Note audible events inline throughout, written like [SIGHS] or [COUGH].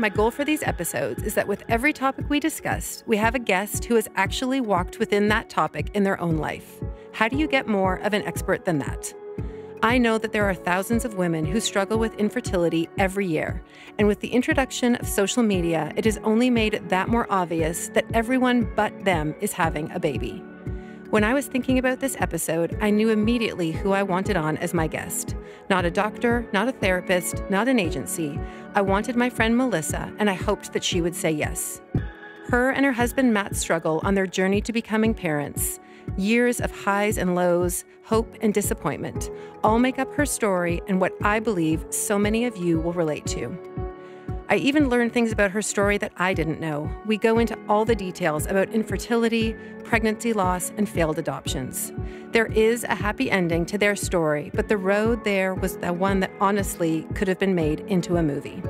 my goal for these episodes is that with every topic we discuss, we have a guest who has actually walked within that topic in their own life. How do you get more of an expert than that? I know that there are thousands of women who struggle with infertility every year, and with the introduction of social media, it has only made it that more obvious that everyone but them is having a baby. When I was thinking about this episode, I knew immediately who I wanted on as my guest. Not a doctor, not a therapist, not an agency. I wanted my friend Melissa, and I hoped that she would say yes. Her and her husband Matt struggle on their journey to becoming parents. Years of highs and lows, hope and disappointment, all make up her story and what I believe so many of you will relate to. I even learned things about her story that I didn't know. We go into all the details about infertility, pregnancy loss, and failed adoptions. There is a happy ending to their story, but the road there was the one that honestly could have been made into a movie.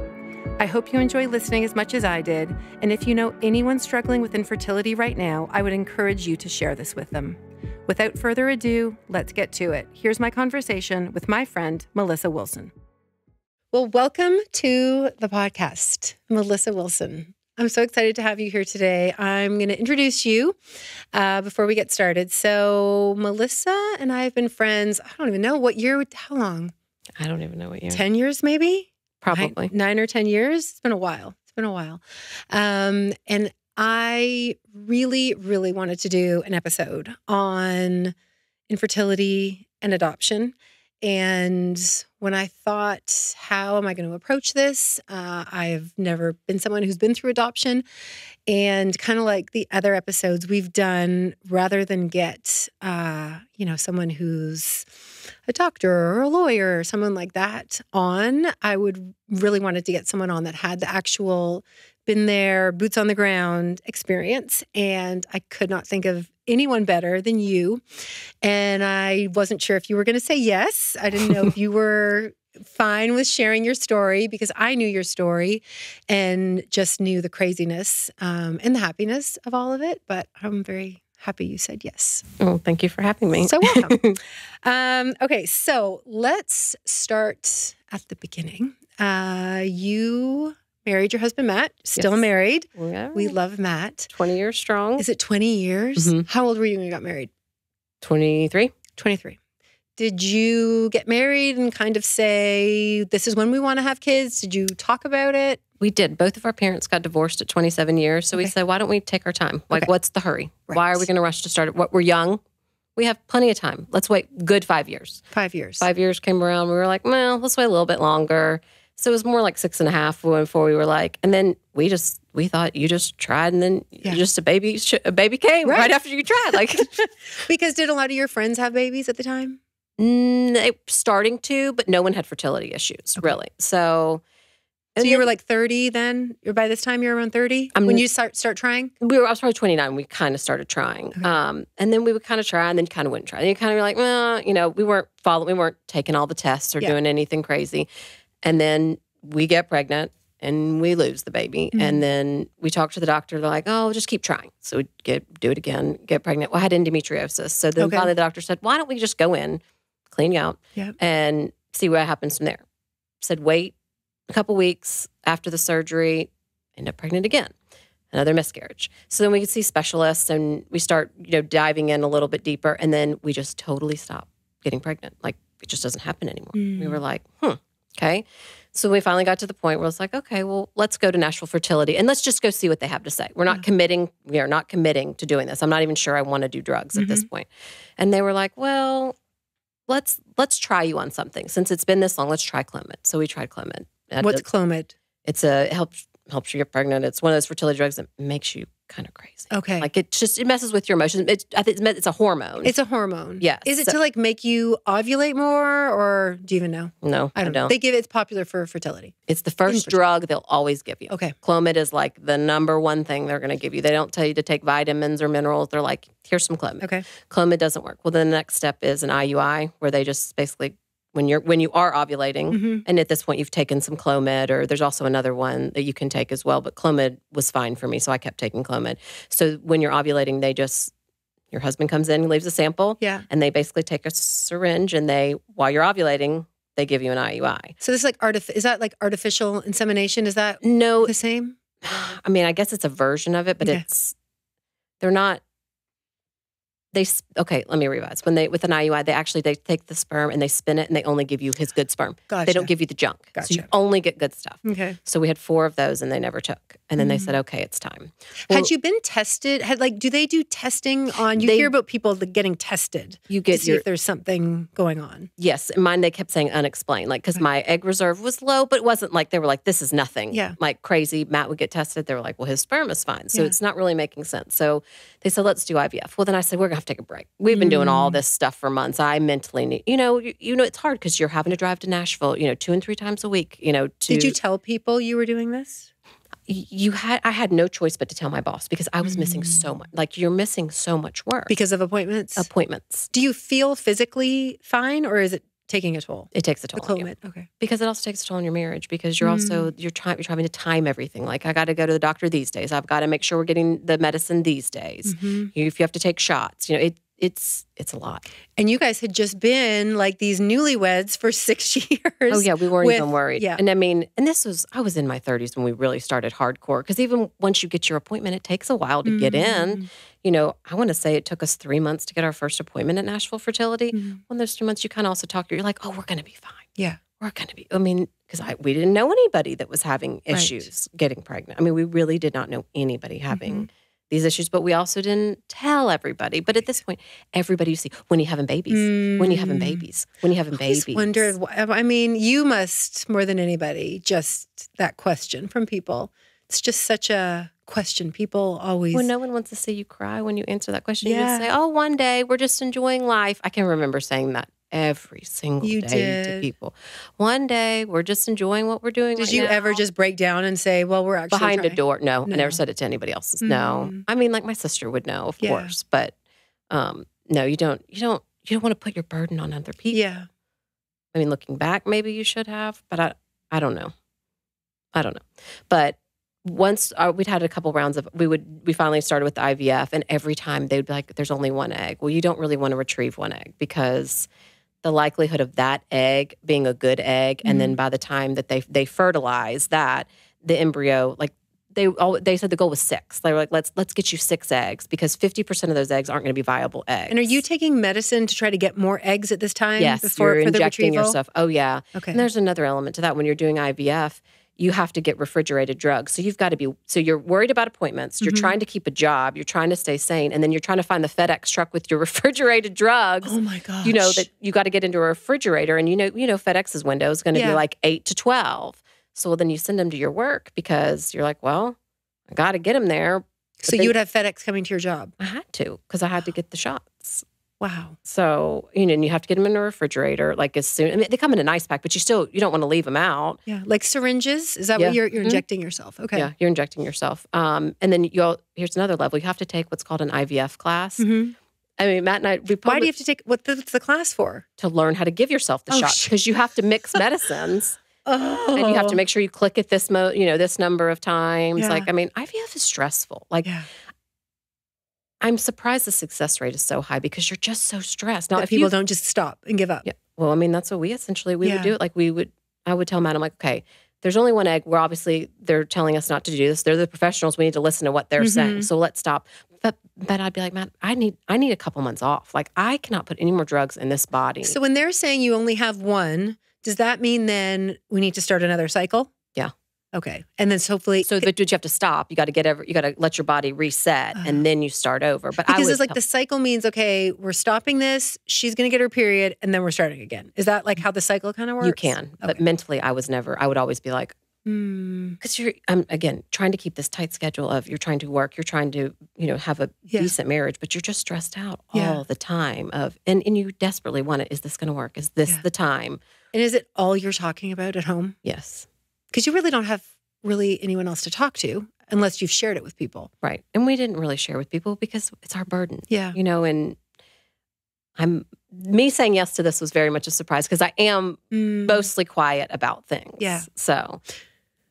I hope you enjoy listening as much as I did, and if you know anyone struggling with infertility right now, I would encourage you to share this with them. Without further ado, let's get to it. Here's my conversation with my friend, Melissa Wilson. Well, welcome to the podcast, Melissa Wilson. I'm so excited to have you here today. I'm going to introduce you uh, before we get started. So, Melissa and I have been friends, I don't even know what year, how long? I don't even know what year. 10 years, maybe? Probably. Nine, nine or 10 years. It's been a while. It's been a while. Um, and I really, really wanted to do an episode on infertility and adoption. And when I thought, how am I going to approach this? Uh, I've never been someone who's been through adoption. And kind of like the other episodes we've done, rather than get, uh, you know, someone who's a doctor or a lawyer or someone like that on, I would really wanted to get someone on that had the actual been there, boots on the ground experience. And I could not think of anyone better than you. And I wasn't sure if you were going to say yes. I didn't know if [LAUGHS] you were fine with sharing your story because I knew your story and just knew the craziness um, and the happiness of all of it. But I'm very happy you said yes. Oh, thank you for having me. So welcome. [LAUGHS] um, okay, so let's start at the beginning. Uh, you married your husband Matt, still Yes. married. We love Matt. 20 years strong. Is it 20 years? Mhm. How old were you when you got married? 23. 23. Did you get married and kind of say, this is when we want to have kids? Did you talk about it? We did. Both of our parents got divorced at 27 years. So we said, why don't we take our time? Like, Okay. what's the hurry? Why are we going to rush to start it? What we're young. We have plenty of time. Let's wait good five years. Five years. Five years came around. We were like, well, let's wait a little bit longer. So it was more like six and a half before we were like, and then we just we thought you just tried, and then Yeah. just a baby a baby came Right. right, after you tried. Like [LAUGHS] [LAUGHS] Because did a lot of your friends have babies at the time? Mm, starting to, but no one had fertility issues really. So, So you then were like 30 then? You're by this time you're around 30 I'm- when you start start trying? we were. I was probably twenty nine. We kind of started trying, Okay. um, and then we would kind of try, and then kind of wouldn't try. And you kind of be like, well, you know, we weren't following, we weren't taking all the tests or Yeah. doing anything crazy, and then we get pregnant. And we lose the baby, Mhm. and then we talk to the doctor. They're like, "Oh, just keep trying." So we get do it again, get pregnant. Well, I had endometriosis, so then Okay. finally the doctor said, "Why don't we just go in, clean you out, Yep. and see what happens from there?" Said, "Wait a couple weeks after the surgery, end up pregnant again." another miscarriage. So then we could see specialists and we start, you know, diving in a little bit deeper and then we just totally stop getting pregnant. Like it just doesn't happen anymore. We Mm. were like, hmm, okay. So we finally got to the point where it's like, okay, well, let's go to Nashville Fertility and let's just go see what they have to say. We're not Yeah. committing, we are not committing to doing this. I'm not even sure I want to do drugs at Mm-hmm. this point. And they were like, well, let's let's try you on something. Since it's been this long, let's try Clomid. So we tried Clomid. What's Clomid? it's a it helps helps you get pregnant. It's one of those fertility drugs that makes you kind of crazy. Okay. Like it just it messes with your emotions. It, I think it's, it's a hormone. it's a hormone. Yes. Is it So- to like make you ovulate more or do you even know? no, I don't know. They give it, it's popular for fertility. It's the first drug they'll always give you. Okay. Clomid is like the number one thing they're going to give you. They don't tell you to take vitamins or minerals. They're like, here's some Clomid. Okay. Clomid doesn't work. Well, then the next step is an IUI where they just basically when you're when you are ovulating, hmm and at this point you've taken some Clomid, or there's also another one that you can take as well. But Clomid was fine for me, so I kept taking Clomid. So when you're ovulating, they just your husband comes in, leaves a sample, Yeah. and they basically take a syringe and they while you're ovulating they give you an IUI. So this is like artif- is that like artificial insemination? Is that No, the same? [SIGHS] I mean, I guess it's a version of it, but Okay. it's they're not. They okay. Let me revise. When they with an IUI, they actually they take the sperm and they spin it, and they only give you his good sperm. Gotcha. They don't give you the junk. So you only get good stuff. Okay. So we had four of those, and they never took. And then they Mm. said, "Okay, it's time." Well, Had you been tested? Had like, do they do testing on? You They- hear about people getting tested you to get see your if there's something going on. yes. In mine, they kept saying unexplained, like because Right. my egg reserve was low, but it wasn't like they were like, "This is nothing." Yeah. like crazy. Matt would get tested. They were like, "Well, his sperm is fine," so Yeah. it's not really making sense. So they said, "Let's do IVF." Well, then I said, "We're gonna have to take a break. We've been doing all Mm. this stuff for months. I mentally need, you know, you, you know, it's hard because you're having to drive to Nashville, you know, two and three times a week. You know, to Did you tell people you were doing this? you had I had no choice but to tell my boss because I was missing Mm. so much. Like you're missing so much work. Because of appointments? appointments. do you feel physically fine or is it taking a toll? It takes a The toll you. Clomid. Okay. because it also takes a toll on your marriage because you're also you're trying you're trying to time everything. Like I got to go to the doctor these days. I've got to make sure we're getting the medicine these days. Mhm. You, if you have to take shots, you know it it's it's a lot. And you guys had just been like these newlyweds for [LAUGHS] six years. Oh yeah, we weren't with- even worried. yeah. and I mean, and this was I was in my 30s when we really started hardcore because even once you get your appointment, it takes a while to get in. Mm. You know, I want to say it took us three months to get our first appointment at Nashville Fertility. Mhm. When those three months, you kind of also talk. You're like, oh, we're going to be fine. Yeah. we're going to be. I mean, because I we didn't know anybody that was having Right. issues getting pregnant. I mean, we really did not know anybody having Mm-hmm. These issues, but we also didn't tell everybody. But at this point, everybody you see when you having babies, when you having Mm. babies, when you having I always babies. wonder. wh- I mean, you must more than anybody just that question from people. It's just such a question. People always. When no one wants to see you cry when you answer that question, you just say, "Oh, one day we're just enjoying life." I can remember saying that every single You day to people. One day we're just enjoying what we're doing. Did right you ever just break down and say, "Well, we're actually behind a door. No, I never said it to anybody else's. No, Mm. I mean, like my sister would know, of Yeah. course, but um, no, you don't. You don't. You don't want to put your burden on other people. Yeah. I mean, looking back, maybe you should have, but I, I don't know. I don't know. But once uh, we'd had a couple rounds of, we would, we finally started with the IVF, and every time they'd be like, "There's only one egg." Well, you don't really want to retrieve one egg because the likelihood of that egg being a good egg, and then mm-hmm. by the time that they they fertilize that, the embryo like. They all, they said the goal was six. They were like, let's let's get you six eggs because fifty percent of those eggs aren't going to be viable eggs. And are you taking medicine to try to get more eggs at this time? Yes, before you're for the retrieval? yourself. Oh yeah, Okay. and there's another element to that. When you're doing IVF, you have to get refrigerated drugs. So you've got to be. So you're worried about appointments. You're Mhm. trying to keep a job. You're trying to stay sane, and then you're trying to find the FedEx truck with your [LAUGHS] refrigerated drugs. oh my gosh. you know that you got to get into a refrigerator, and you know you know FedEx's window is going to Yeah. be like eight to twelve. So well, then you send them to your work because you're like, well, I got to get them there. So you would have FedEx coming to your job. I had to because I had to [GASPS] get the shots. Wow. So you know, and you have to get them in a refrigerator like as soon. I mean, they come in an ice pack, but you still you don't want to leave them out. Yeah. Like syringes? Is that Yeah. what you're you're Mhm. injecting yourself? Okay. Yeah, you're injecting yourself. Um, and then you will here's another level. You have to take what's called an IVF class. Mhm. I mean, Matt and I we Why do you have to take what's the, the class for? to learn how to give yourself the Oh, shot because you have to mix [LAUGHS] medicines Oh. and you have to make sure you click at this mo you know this number of times. Yeah. Like I mean, IVF is stressful. Like Yeah. I'm surprised the success rate is so high because you're just so stressed. Now, That if people don't just stop and give up. Yeah. Well, I mean, that's what we essentially we Yeah. would do it. Like we would, I would tell Matt, I'm like, okay, there's only one egg. We're obviously they're telling us not to do this. They're the professionals. We need to listen to what they're saying. Mhm. So let's stop. But but I'd be like, Matt, I need I need a couple months off. Like I cannot put any more drugs in this body. So when they're saying you only have one, does that mean then we need to start another cycle? Okay. And then so hopefully so but you have to stop. You got to get every. You got to let your body reset, Uh-huh. and then you start over. But I because it's like the cycle means okay, we're stopping this. She's going to get her period, and then we're starting again. Is that like how the cycle kind of works? you can, but mentally, I was never. I would always be like, Hmm. because you're I'm again trying to keep this tight schedule of you're trying to work, you're trying to you know have a Yeah. decent marriage, but you're just stressed out Yeah. all the time. Of and and you desperately want it. Is this going to work? Is this Yeah. the time? And is it all you're talking about at home? Yes, Because you really don't have really anyone else to talk to unless you've shared it with people. right. And we didn't really share with people because it's our burden, Yeah. you know. And I'm me saying yes to this was very much a surprise because I am Mm. mostly quiet about things. Yeah. So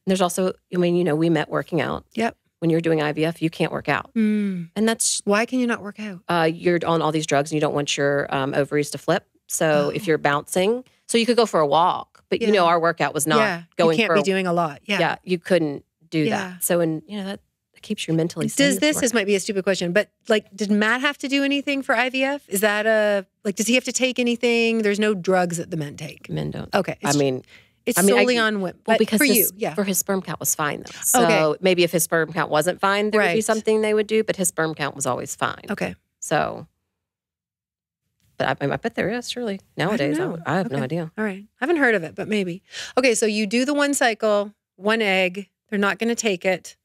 there's also, I mean, you know, we met working out. Yep. When you're doing IVF, you can't work out, Mm. and that's Why can you not work out? uh, you're on all these drugs and you don't want your um, ovaries to flip. So Oh. if you're bouncing, so you could go for a walk, but you know our workout was not yeah, going you can't for be doing a lot. Yeah. yeah. you couldn't do Yeah. that. So and you know that, keeps you mentally. Does this? This might be a stupid question, but like, did Matt have to do anything for IVF? Is that a like? Does he have to take anything? There's no drugs that the men take. men don't. Okay, I mean, it's I mean, I- solely on women. well, because for his, you, yeah, for his sperm count was fine though. So Okay. maybe if his sperm count wasn't fine, there would be something they would do. But his sperm count was always fine. okay. So, but I, I bet there is surely nowadays. I, would- I have no idea. All right. I haven't heard of it, but maybe. Okay, so you do the one cycle, one egg. They're not going to take it.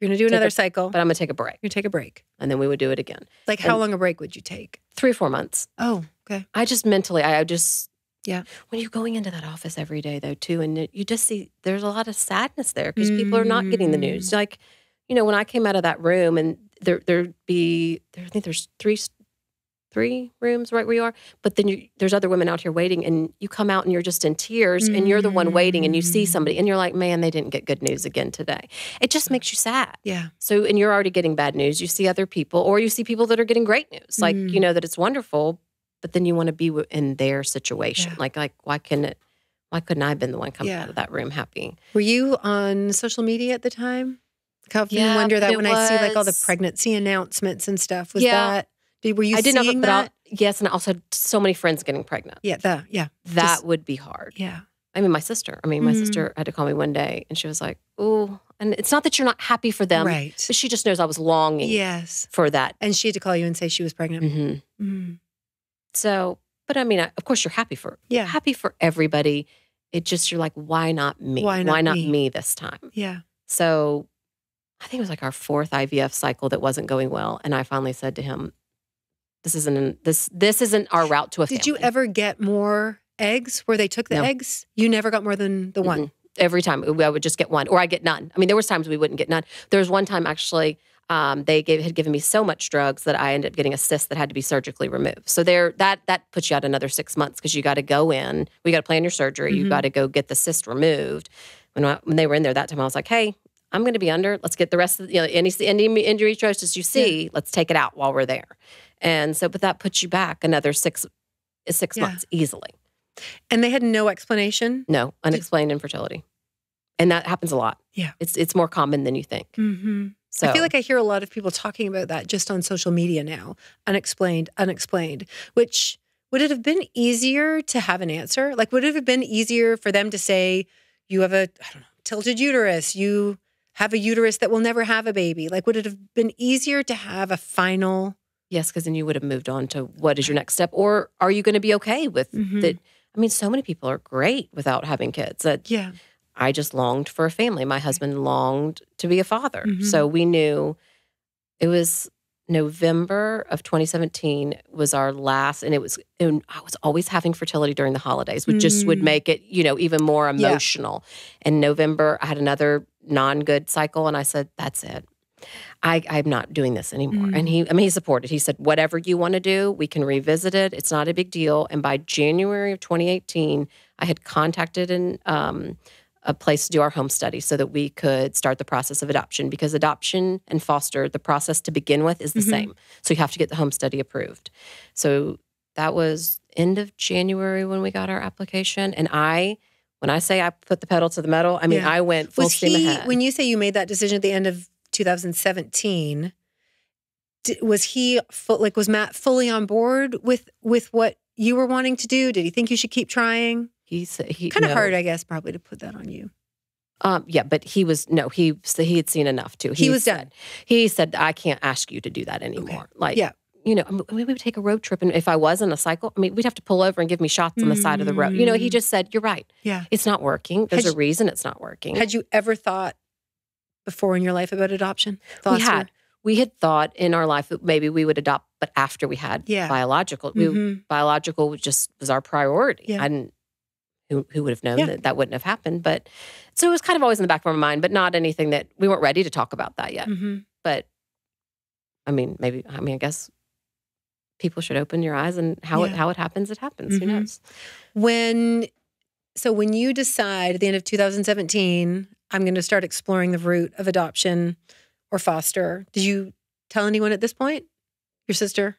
You're going to do Take another a- cycle. But I'm gonna take a break, to take a break. and then we would do it again. Like, how And- long a break would you take? Three or four months. Oh, okay. I just mentally, I I just Yeah. When you're going into that office every day, though, too, and you just see there's a lot of sadness there because people are not getting the news. Mm. Like, you know, when I came out of that room, and there there'd be there, I think there's three three rooms right where you are, but then you, there's other women out here waiting, and you come out and you're just in tears, and you're the one waiting, and you see Mm. somebody, and you're like, man, they didn't get good news again today. It just makes you sad. Yeah. So, and you're already getting bad news. You see other people, or you see people that are getting great news, like Mm. you know that it's wonderful, but then you want to be in their situation. Yeah. Like, like why couldn't it? Why couldn't I have been the one coming Yeah. out of that room happy? Were you on social media at the time? Often Yeah, wonder that when I see like all the pregnancy announcements and stuff. Was Yeah. that? Were you I did not, seeing but that? yes, and I also had so many friends getting pregnant. Yeah. That. Yeah. That Just- would be hard. Yeah. I mean, my sister. I mean, my Mhm. sister had to call me one day, and she was like, "Oh," and it's not that you're not happy for them, right. but she just knows I was longing Yes. for that. And she had to call you and say she was pregnant. Mm-hmm. Mm. So, but I mean, I, of course, you're happy for Yeah. happy for everybody. It just you're like, why not me? Why not me? me this time? Yeah. So, I think it was like our fourth IVF cycle that wasn't going well, and I finally said to him, "This isn't this this isn't our route to a Did you ever get more eggs where they took the No. eggs? You never got more than the one. Mm-mm. Every time I would just get one, or I get none. I mean, there was times we wouldn't get none. There was one time actually. Um, they gave, had given me so much drugs that I ended up getting a cyst that had to be surgically removed. So there, that that puts you out another six months because you got to go in. We got to plan your surgery. You Mhm. got to go get the cyst removed. When I, when they were in there that time, I was like, "Hey, I'm going to be under. Let's get the rest of the, you know any any endometriosis you see. Let's take it out while we're there." And so, but that puts you back another six six Yeah. months easily. And they had no explanation. No, unexplained infertility, and that happens a lot. Yeah. it's it's more common than you think. Mm-hmm. So I feel like I hear a lot of people talking about that just on social media now. Unexplained, unexplained. Which would it have been easier to have an answer? Like, would it have been easier for them to say, you have a, I don't know, tilted uterus, you have a uterus that will never have a baby? Like, would it have been easier to have a final? yes, because then you would have moved on to what is your next step, or are you going to be okay with Mhm. that? I mean, so many people are great without having kids. That Yeah. I just longed for a family. My husband longed to be a father, Mhm. so we knew it was November of 2017 was our last, and it was. And I was always having fertility during the holidays, which just would Mm. make it, you know, even more Yeah. emotional. In November, I had another non-good cycle, and I said, "That's it. I, I'm not doing this anymore." Mm. And he, I mean, he supported. He said, "Whatever you want to do, we can revisit it. It's not a big deal." And by January of 2018, I had contacted an um, a place to do our home study so that we could start the process of adoption because adoption and foster the process to begin with is the Mhm. same so you have to get the home study approved so that was end of january when we got our application and i when i say i put the pedal to the metal i mean Yeah. i went full was steam he, ahead when you say you made that decision at the end of 2017, di- was he full, like, was Matt fully on board with, with what you were wanting to do? Did he think you should keep trying? he said he Kind of no. hard, I guess, probably to put that on you. Um, yeah, but he was no, he so he had seen enough too. He was said, done. He said, "I can't ask you to do that anymore." Like, Yeah. You know, mean, we would take a road trip, and if I was in a cycle, I mean, we'd have to pull over and give me shots on the side of the road. You know, he Mm. just said, "You're right. Yeah. It's not working. There's Had a reason it's not working." Had you ever thought before in your life about adoption? we Thoughts were- had we had thought in our life that maybe we would adopt, but after we had Yeah. biological, we, Mhm. biological just was our priority. Yeah. I didn't. Who, who would have known Yeah. that that wouldn't have happened? But so it was kind of always in the back of our mind, but not anything that we weren't ready to talk about that yet. Mhm. but I mean, maybe I mean, I guess people should open your eyes and how it how it happens, it happens. Who Mhm. knows? When, so when you decide at the end of 2017, I'm going to start exploring the route of adoption or foster, did you tell anyone at this point? Your sister?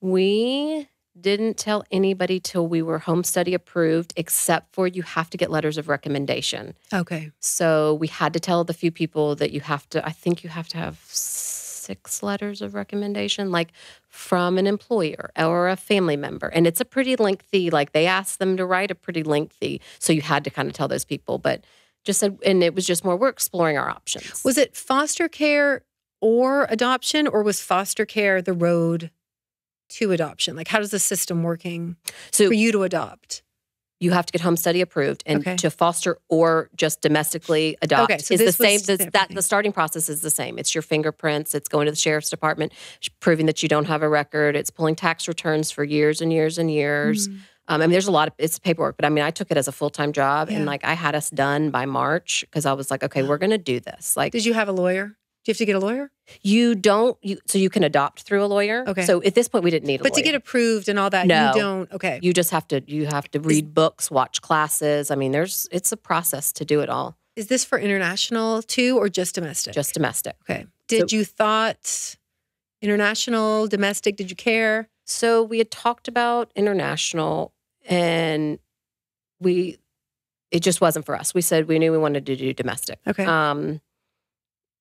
We didn't tell anybody till we were home study approved, except for you have to get letters of recommendation. Okay. So we had to tell the few people that you have to, I think you have to have six letters of recommendation, like from an employer or a family member. And it's a pretty lengthy, like they asked them to write a pretty lengthy. So you had to kind of tell those people, but just said, and it was just more, we're exploring our options. Was it foster care or adoption, or was foster care the road to adoption? Like, how does the system working so for you to adopt? You have to get home study approved and Okay. to foster or just domestically adopt Okay, so is the same the, that the starting process is the same it's your fingerprints it's going to the sheriff's department proving that you don't have a record it's pulling tax returns for years and years and years Mm. um, i mean there's a lot of it's paperwork but i mean i took it as a full-time job Yeah. and like i had us done by march because i was like okay we're going to do this like Did you have a lawyer? Do you have to get a lawyer? you don't you so you can adopt through a lawyer Okay. so at this point we didn't need a But to get approved and all that, No. you don't. Okay. you just have to you have to read books watch classes i mean there's it's a process to do it all Is this for international too, or just domestic? just domestic okay. Did you thought international, domestic? Did you care? So we had talked about international and we it just wasn't for us. We said we knew we wanted to do domestic. Okay. Um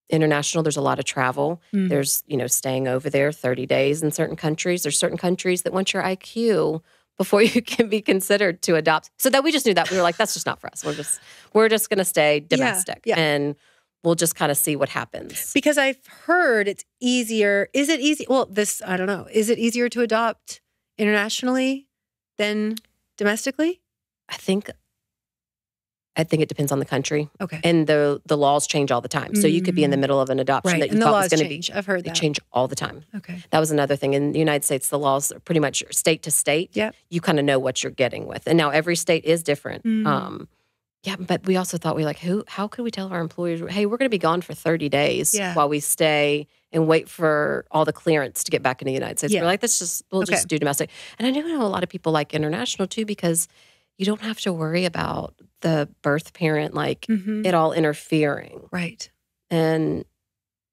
international there's a lot of travel. Mm. There's, you know, staying over there 30 days in certain countries. There's certain countries that want your IQ before [LAUGHS] you can be considered to adopt. So that we just knew that we were like that's just not for us. We're just we're just going to stay domestic yeah. and we'll just kind of see what happens. Because I've heard it's easier. Is it easy? Well, this I don't know. Is it easier to adopt internationally than domestically? I think I think it depends on the country. Okay. and the the laws change all the time. So you could be in the Mm. middle of an adoption Right. that you And thought was going to be change. I've heard they change all the time. Okay. That was another thing in the United States. The laws are pretty much state to state. Yep. You kind of know what you're getting with, and now every state is different. Mm. Um, yeah, but we also thought we like, who? How could we tell our employers, hey, we're going to be gone for 30 days Yeah. while we stay and wait for all the clearance to get back into the United States? Yeah. We're like, let's just we'll Okay. just do domestic. And I do know a lot of people like international too because you don't have to worry about the birth parent like Mhm. it all interfering. Right. And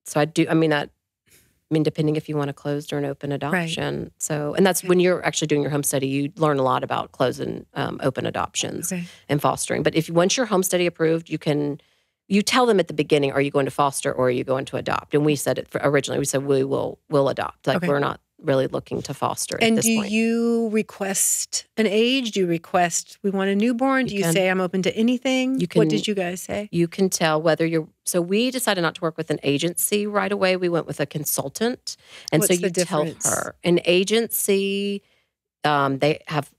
so I do, I mean, that, I mean, depending if you want a closed or an open adoption. So, and that's Okay. when you're actually doing your home study, you learn a lot about closed and um, open adoptions Okay. and fostering. But if you once your home study approved, you can, you tell them at the beginning, are you going to foster or are you going to adopt? And we said it for, originally, we said we will, will adopt. Like Okay. we're not really looking to foster at And do point. you request an age? Do you request we want a newborn? Do You you can. say I'm open to anything? You what did you guys say? you can tell whether you're so we decided not to work with an agency right away we went with a consultant and so What's the you tell her an agency um, they have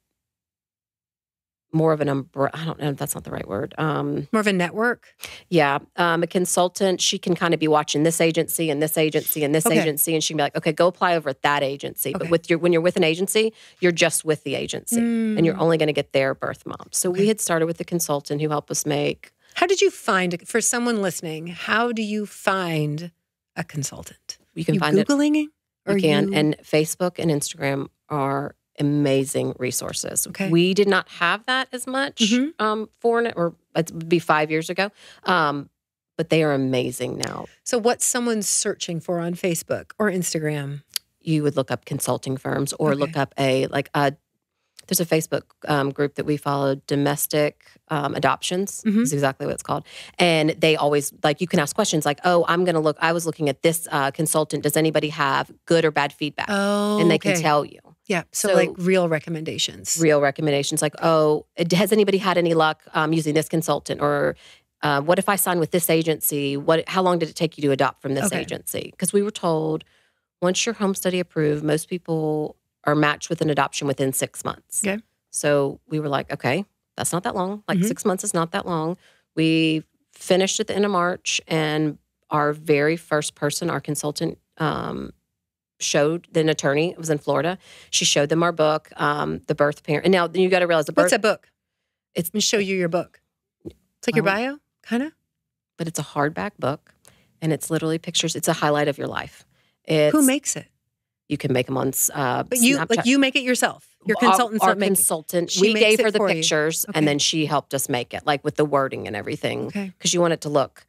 more of an umbrella i don't know if that's not the right word um, More of a network? yeah um, a consultant she can kind of be watching this agency and this agency and this Okay. agency and she can be like okay go apply over at that agency Okay. but with your when you're with an agency you're just with the agency and you're Mm. only going to get their birth mom so Okay. we had started with the consultant who helped us make How did you find for someone listening? How do you find a consultant? you can you find googling it? You can. And Facebook and Instagram are amazing resources. Okay. We did not have that as much Mhm. um, for or it would be five years ago. Um, but they are amazing now. so what's someone searching for on Facebook or Instagram? You would look up consulting firms or Okay. look up a like a. There's a Facebook um, group that we follow, domestic um, adoptions Mhm. is exactly what it's called, and they always like you can ask questions like, "Oh, I'm going to look. I was looking at this uh, consultant. Does anybody have good or bad feedback?" Oh, and they okay. can tell you. Yeah. So, So- like real recommendations. real recommendations like oh has anybody had any luck um, using this consultant or uh, what if i sign with this agency what how long did it take you to adopt from this Okay. agency because we were told once your home study approved most people are matched with an adoption within six months Okay. so we were like okay that's not that long like Mhm. six months is not that long we finished at the end of march and our very first person our consultant um, showed an attorney it was in florida she showed them our book um, the birth parent and now you got to realize the birth What's a book? It's- Let me show you your book. It's like your bio, kind of. but it's a hardback book and it's literally pictures it's a highlight of your life it's, Who makes it? you can make them on uh, But you Snapchat. like you make it yourself. Your Our- consultants our, making. consultant She we gave her the pictures Okay. and then she helped us make it like with the wording and everything Okay. because you want it to look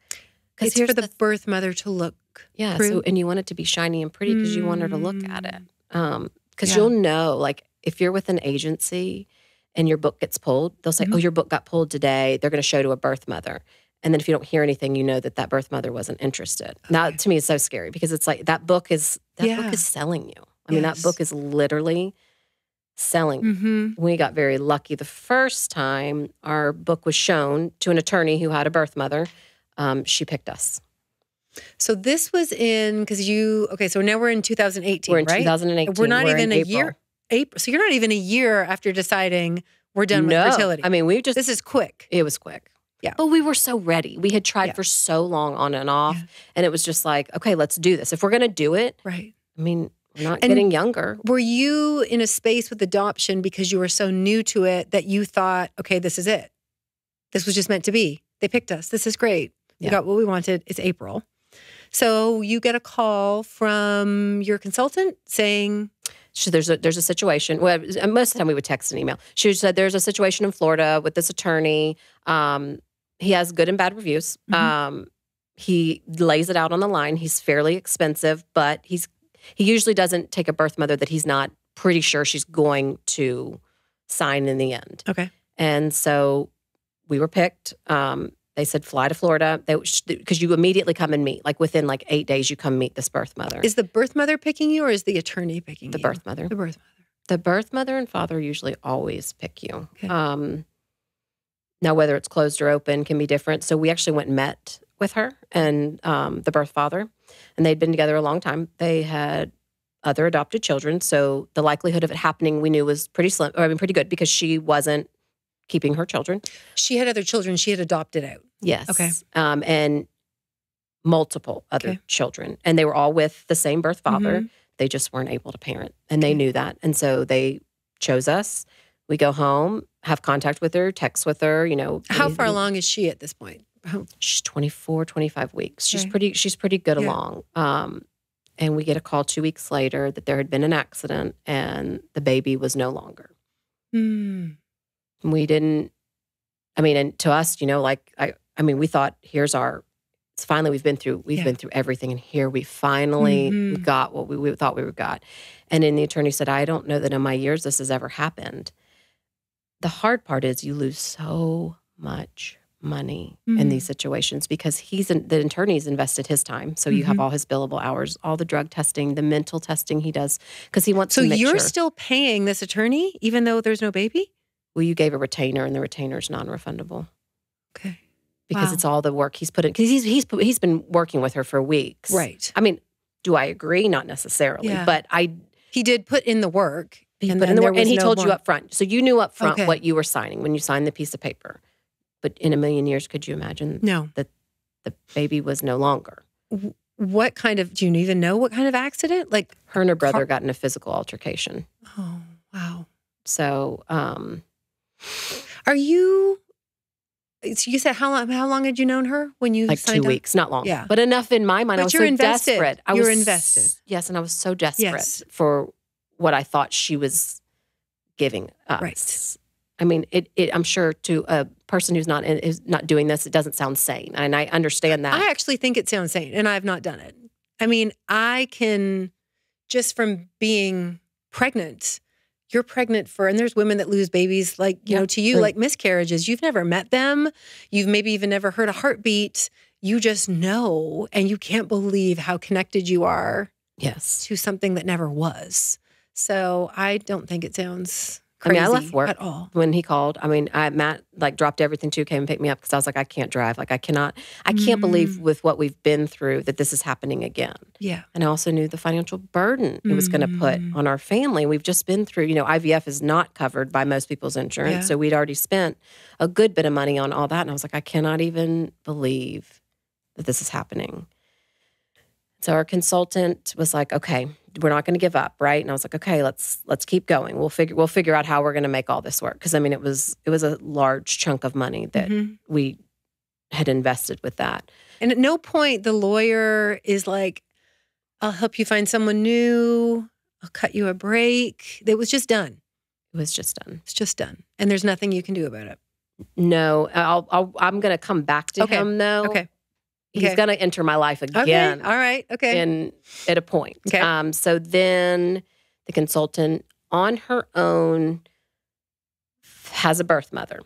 because here's for the, the, birth mother to look. Yeah through. so and you want it to be shiny and pretty because you want her to look at it Mm. um because Yeah. you'll know like if you're with an agency and your book gets pulled, they'll say, Mhm. "Oh, your book got pulled today." They're going to show to a birth mother. And then if you don't hear anything, you know that that birth mother wasn't interested. Now, Okay. to me, it's so scary because it's like that book is that Yeah. book is selling you. I mean, that book is literally selling. Mm-hmm. We got very lucky the first time our book was shown to an attorney who had a birth mother. Um, she picked us. So this was in because you okay. So now we're in 2018, We're in right? 2018. We're not in even a April. year. April. So you're not even a year after deciding we're done no, with fertility. I mean, we just this is quick. It was quick. Yeah. But we were so ready. We had tried Yeah. for so long on and off. Yeah. And it was just like, okay, let's do this. If we're going to do it, Right. I mean, we're not And- getting younger. Were you in a space with adoption because you were so new to it that you thought, okay, this is it. This was just meant to be. They picked us. This is great. We Yeah. got what we wanted. It's April. So you get a call from your consultant saying, She, there's a there's a situation. Well, most of the time we would text and email. She said there's a situation in Florida with this attorney. Um, he has good and bad reviews. Mhm. Um, he lays it out on the line. He's fairly expensive, but he's he usually doesn't take a birth mother that he's not pretty sure she's going to sign in the end. okay, And so we were picked. Um, they said fly to Florida. Because you immediately come and meet. Like within like eight days, you come meet this birth mother. is the birth mother picking you or is the attorney picking the you? birth mother. The birth mother. The birth mother and father usually always pick you. Okay. Um, now whether it's closed or open can be different. So we actually went and met with her and um, the birth father, and they'd been together a long time. They had other adopted children, so the likelihood of it happening we knew was pretty slim. Or I mean, pretty good because she wasn't keeping her children. She had other children she had adopted out. Yes. Okay. Um, and multiple other Okay. children. And they were all with the same birth father. Mhm. They just weren't able to parent. And they knew that. And so they chose us. We go home, have contact with her, text with her, you know. How far along is she at this point? She's 24, 25 weeks. She's pretty she's pretty good Yeah. along. Um, and we get a call two weeks later that there had been an accident and the baby was no longer. Hmm. We didn't i mean and to us you know like i i mean we thought here's our it's finally we've been through we've Yeah. been through everything and here we finally Mhm. got what we, we thought we would got and then the attorney said i don't know that in my years this has ever happened the hard part is you lose so much money in Mhm. these situations because he's in, the attorney's invested his time so you have Mhm. all his billable hours all the drug testing the mental testing he does because he wants So you're sure still paying this attorney even though there's no baby? Well you gave a retainer and the retainer is non-refundable Okay. because Wow. it's all the work he's put in. Because he's he's he's been working with her for weeks. Right. I mean, do I agree? Not necessarily, Yeah. but I He did put in the work. he and put in the work, and he no told you up front, so you knew up front Okay. what you were signing when you signed the piece of paper. But in a million years, could you imagine No. That the baby was no longer? What kind of, do you even know what kind of accident? Like, Her and her brother Car- got in a physical altercation. oh, wow. So, um, Are you, you said how long, how long had you known her when you like two up? weeks, not long. Yeah. But enough in my mind. I But was you're so invested. desperate. I You're was invested. Yes, and I was so desperate Yes. for what I thought she was giving us. Right. I mean, it, it. I'm sure to a person who's not is not doing this, it doesn't sound sane, and I understand that. I actually think it sounds sane, and I've not done it. I mean, I can just from being pregnant. You're pregnant for, and there's women that lose babies like you Yeah. know to you Or- like miscarriages. You've never met them. You've maybe even never heard a heartbeat. You just know, and you can't believe how connected you are yes. to something that never was. So I don't think it sounds I mean, crazy I left work at all. when he called. I mean, I Matt like dropped everything too, came and picked me up because I was like, I can't drive. Like, I cannot. I can't believe Mm. with what we've been through that this is happening again. Yeah. And I also knew the financial burden it was going to put Mm. on our family. We've just been through, you know, IVF is not covered by most people's insurance. Yeah. So we'd already spent a good bit of money on all that. And I was like, I cannot even believe that this is happening. So our consultant was like, okay, we're not going to give up, right? And I was like, okay, let's let's keep going. We'll figure we'll figure out how we're going to make all this work because I mean it was it was a large chunk of money that Mhm. we had invested with that. And at no point the lawyer is like, I'll help you find someone new. I'll cut you a break. It was just done. It was just done. It's just done. And there's nothing you can do about it. No, I'll, I'll I'm going to come back to Okay. him though. Okay. He's going to enter my life Okay. again All right. Okay. in at a point. Okay. Um, so then the consultant on her own has a birth mother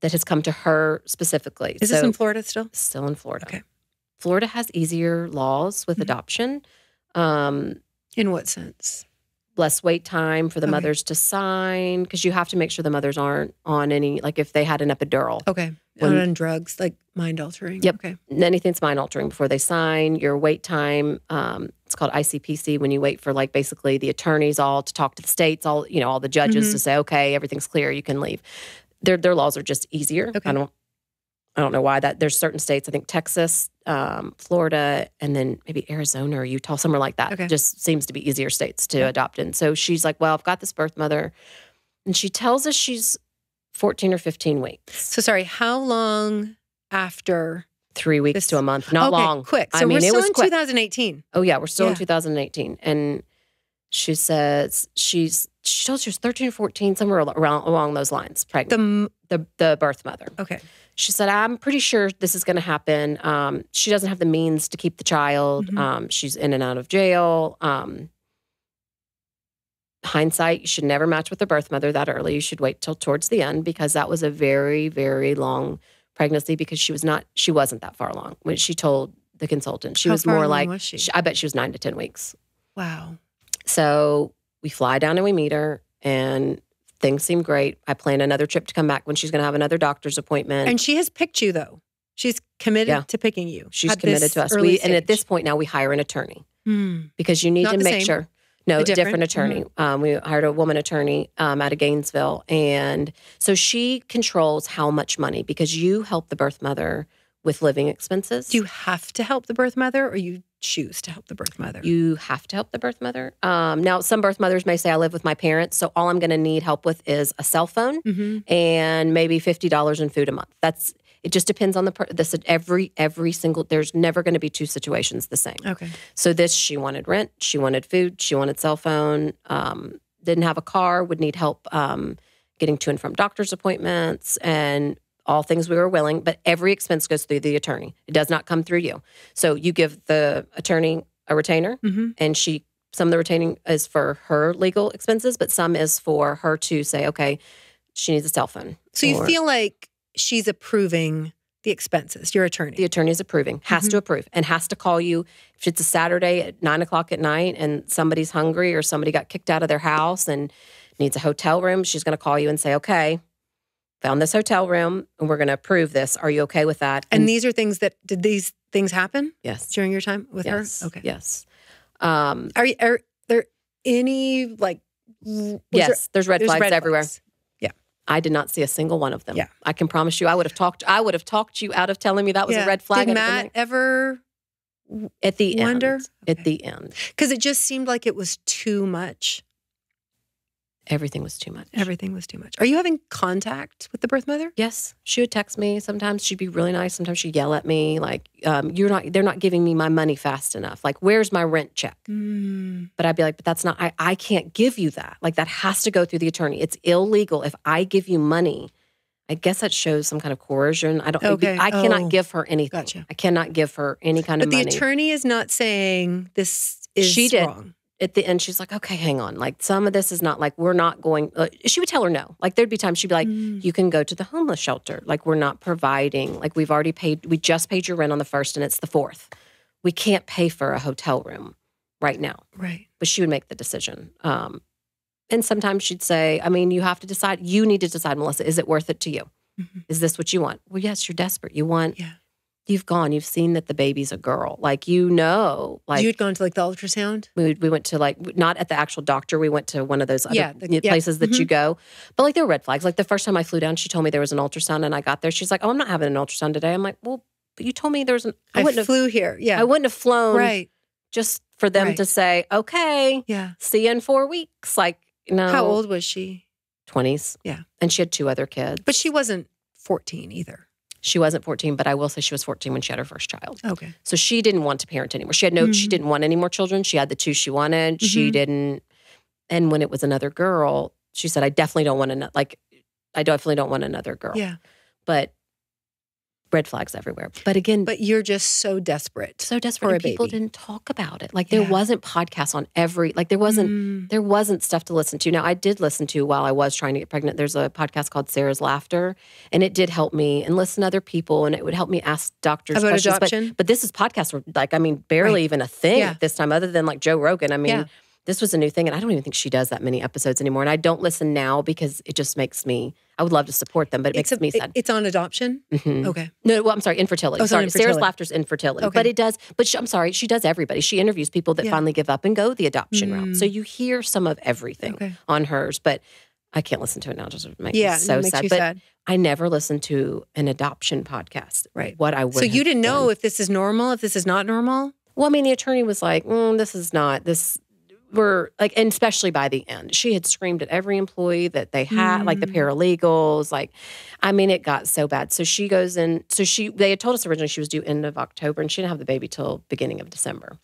that has come to her specifically. Is so, this in Florida still? still in Florida. Okay. Florida has easier laws with Mhm. adoption. Um, In what sense? less wait time for the Okay. mothers to sign because you have to make sure the mothers aren't on any like if they had an epidural Okay. When- on drugs, like mind altering. Yep. Okay. Anything that's mind altering before they sign your wait time um, it's called icpc when you wait for like basically the attorneys all to talk to the states all you know all the judges Mhm. to say okay everything's clear you can leave their their laws are just easier Okay. i don't i don't know why that there's certain states i think texas um, florida and then maybe arizona or utah somewhere like that Okay. just seems to be easier states to Yeah. adopt in so she's like well i've got this birth mother and she tells us she's 14 or 15 weeks So sorry, how long after? three weeks This- to a month not okay, long Quick. I So mean, we're it still was in quick. 2018. Oh yeah, we're still in 2018, and she says she's she tells she was 13 or 14, somewhere around along those lines, The pregnant. m- The the, birth mother. okay. She said, "I'm pretty sure this is going to happen. Um, she doesn't have the means to keep the child. Mhm. Um, she's in and out of jail. Um, hindsight, you should never match with the birth mother that early. You should wait till towards the end because that was a very very long pregnancy because she was not she wasn't that far along when she told." The consultant. She How was more like, was she? I bet she was nine to 10 weeks. Wow. So we fly down and we meet her, and things seem great. I plan another trip to come back when she's going to have another doctor's appointment. And she has picked you though. She's committed Yeah. to picking you. she's committed to us. We, and at this point now, we hire an attorney Hmm. because you need Not to make same? sure. No, A a different, different? attorney. Um, we hired a woman attorney um, out of Gainesville, and so she controls how much money because you help the birth mother with living expenses. Do you have to help the birth mother, or you choose to help the birth mother? You have to help the birth mother. Um, now, some birth mothers may say, I live with my parents, so all I'm going to need help with is a cell phone hmm and maybe $50 in food a month. That's it just depends on the per- this every every single there's never going to be two situations the same. Okay. So this she wanted rent, she wanted food, she wanted cell phone, um, didn't have a car, would need help um, getting to and from doctor's appointments and all things we were willing, but every expense goes through the attorney. It does not come through you. So you give the attorney a retainer hmm and she some of the retaining is for her legal expenses, but some is for her to say, okay, she needs a cell phone. So you feel like she's approving the expenses. Your attorney. the attorney is approving, has Mhm. to approve, and has to call you if it's a Saturday at nine o'clock at night and somebody's hungry or somebody got kicked out of their house and needs a hotel room. She's going to call you and say, okay. Found this hotel room and we're going to approve this. Are you okay with that? and these are things that did these things happen yes, during your time with yes, her? Okay. yes, um, Are, you- are there any like? was there- yes. there's red there's flags red everywhere. flags. I did not see a single one of them. Yeah. I can promise you, I would have talked. I would have talked you out of telling me that was Yeah. a red flag. Did Matt ever? at the wonder? end, at the end, Because it just seemed like it was too much. Everything was too much. Everything was too much. Are you having contact with the birth mother? Yes, she would text me. Sometimes she'd be really nice. Sometimes she'd yell at me, like, um, "You're not. They're not giving me my money fast enough. Like, where's my rent check?" Mm. But I'd be like, "But that's not. I. I can't give you that. Like, that has to go through the attorney. It's illegal if I give you money." I guess that shows some kind of coercion. I don't. Okay. I cannot Oh, give her anything. gotcha. I cannot give her any kind But of But the money. attorney is not saying this is She did. wrong. At the end, she's like, "Okay, hang on. Like, some of this is not like we're not going." Uh, she would tell her no. Like, there'd be times she'd be like, Mm. you can go to the homeless shelter. Like we're not providing, like we've already paid, we just paid your rent on the first and it's the fourth. We can't pay for a hotel room right now. Right. But she would make the decision. Um, and sometimes she'd say, I mean, you have to decide, you need to decide, Melissa, is it worth it to you? Mhm. Is this what you want? Well, yes, you're desperate. You want, Yeah. You've gone, you've seen that the baby's a girl. Like, you know, like you had gone to like the ultrasound. we, we went to like not at the actual doctor we went to one of those other Yeah, the- know, yeah. places that you mm-hmm. go but like there were red flags like the first time i flew down she told me there was an ultrasound and i got there she's like oh i'm not having an ultrasound today i'm like well but you told me there was an i, I, wouldn't have flew here. Yeah. i wouldn't have flown right. just for them Right. to say okay Yeah. see you in four weeks like no How old was she? 20s Yeah. and she had two other kids But she wasn't 14 either. She wasn't 14 but i will say she was 14 when she had her first child Okay. So she didn't want to parent anymore. She had no, she Mhm. didn't want any more children. She had the two she wanted. She Mhm. didn't. And when it was another girl, she said, I definitely don't want another, like, I definitely don't want another girl. Yeah. But red flags everywhere. But again, But you're just so desperate. so desperate. for and people baby. didn't talk about it. Like there Yeah. wasn't podcasts on every. Like there wasn't. Mm. There wasn't stuff to listen to. Now I did listen to while I was trying to get pregnant. There's a podcast called Sarah's Laughter, and it did help me and listen to other people, and it would help me ask doctors About questions. But- adoption? But, this is podcasts were like I mean barely Right. even a thing Yeah. at this time, other than like Joe Rogan. I mean. Yeah. This was a new thing, and I don't even think she does that many episodes anymore. And I don't listen now because it just makes me. I would love to support them, but it It's, makes a, me it- sad. it's on adoption. Mhm. Okay. No, well, I'm sorry, infertility. Oh, sorry, Sarah's infertility. laughter's infertility, Okay. but it does. But she, I'm sorry, she does everybody. She interviews people that Yeah. finally give up and go the adoption route. Mm. So you hear some of everything Okay. on hers, but I can't listen to it now. It Just makes Yeah. me so makes sad. But sad. I never listened to an adoption podcast. Right. What I would. So you didn't know done. if this is normal, if this is not normal. Well, I mean, the attorney was like, mm, "This is not this." We're like, and especially by the end, she had screamed at every employee that they had, like the Mm. paralegals. Like, I mean, it got so bad. So she goes in. So she, they had told us originally she was due end of October, and she didn't have the baby till beginning of December.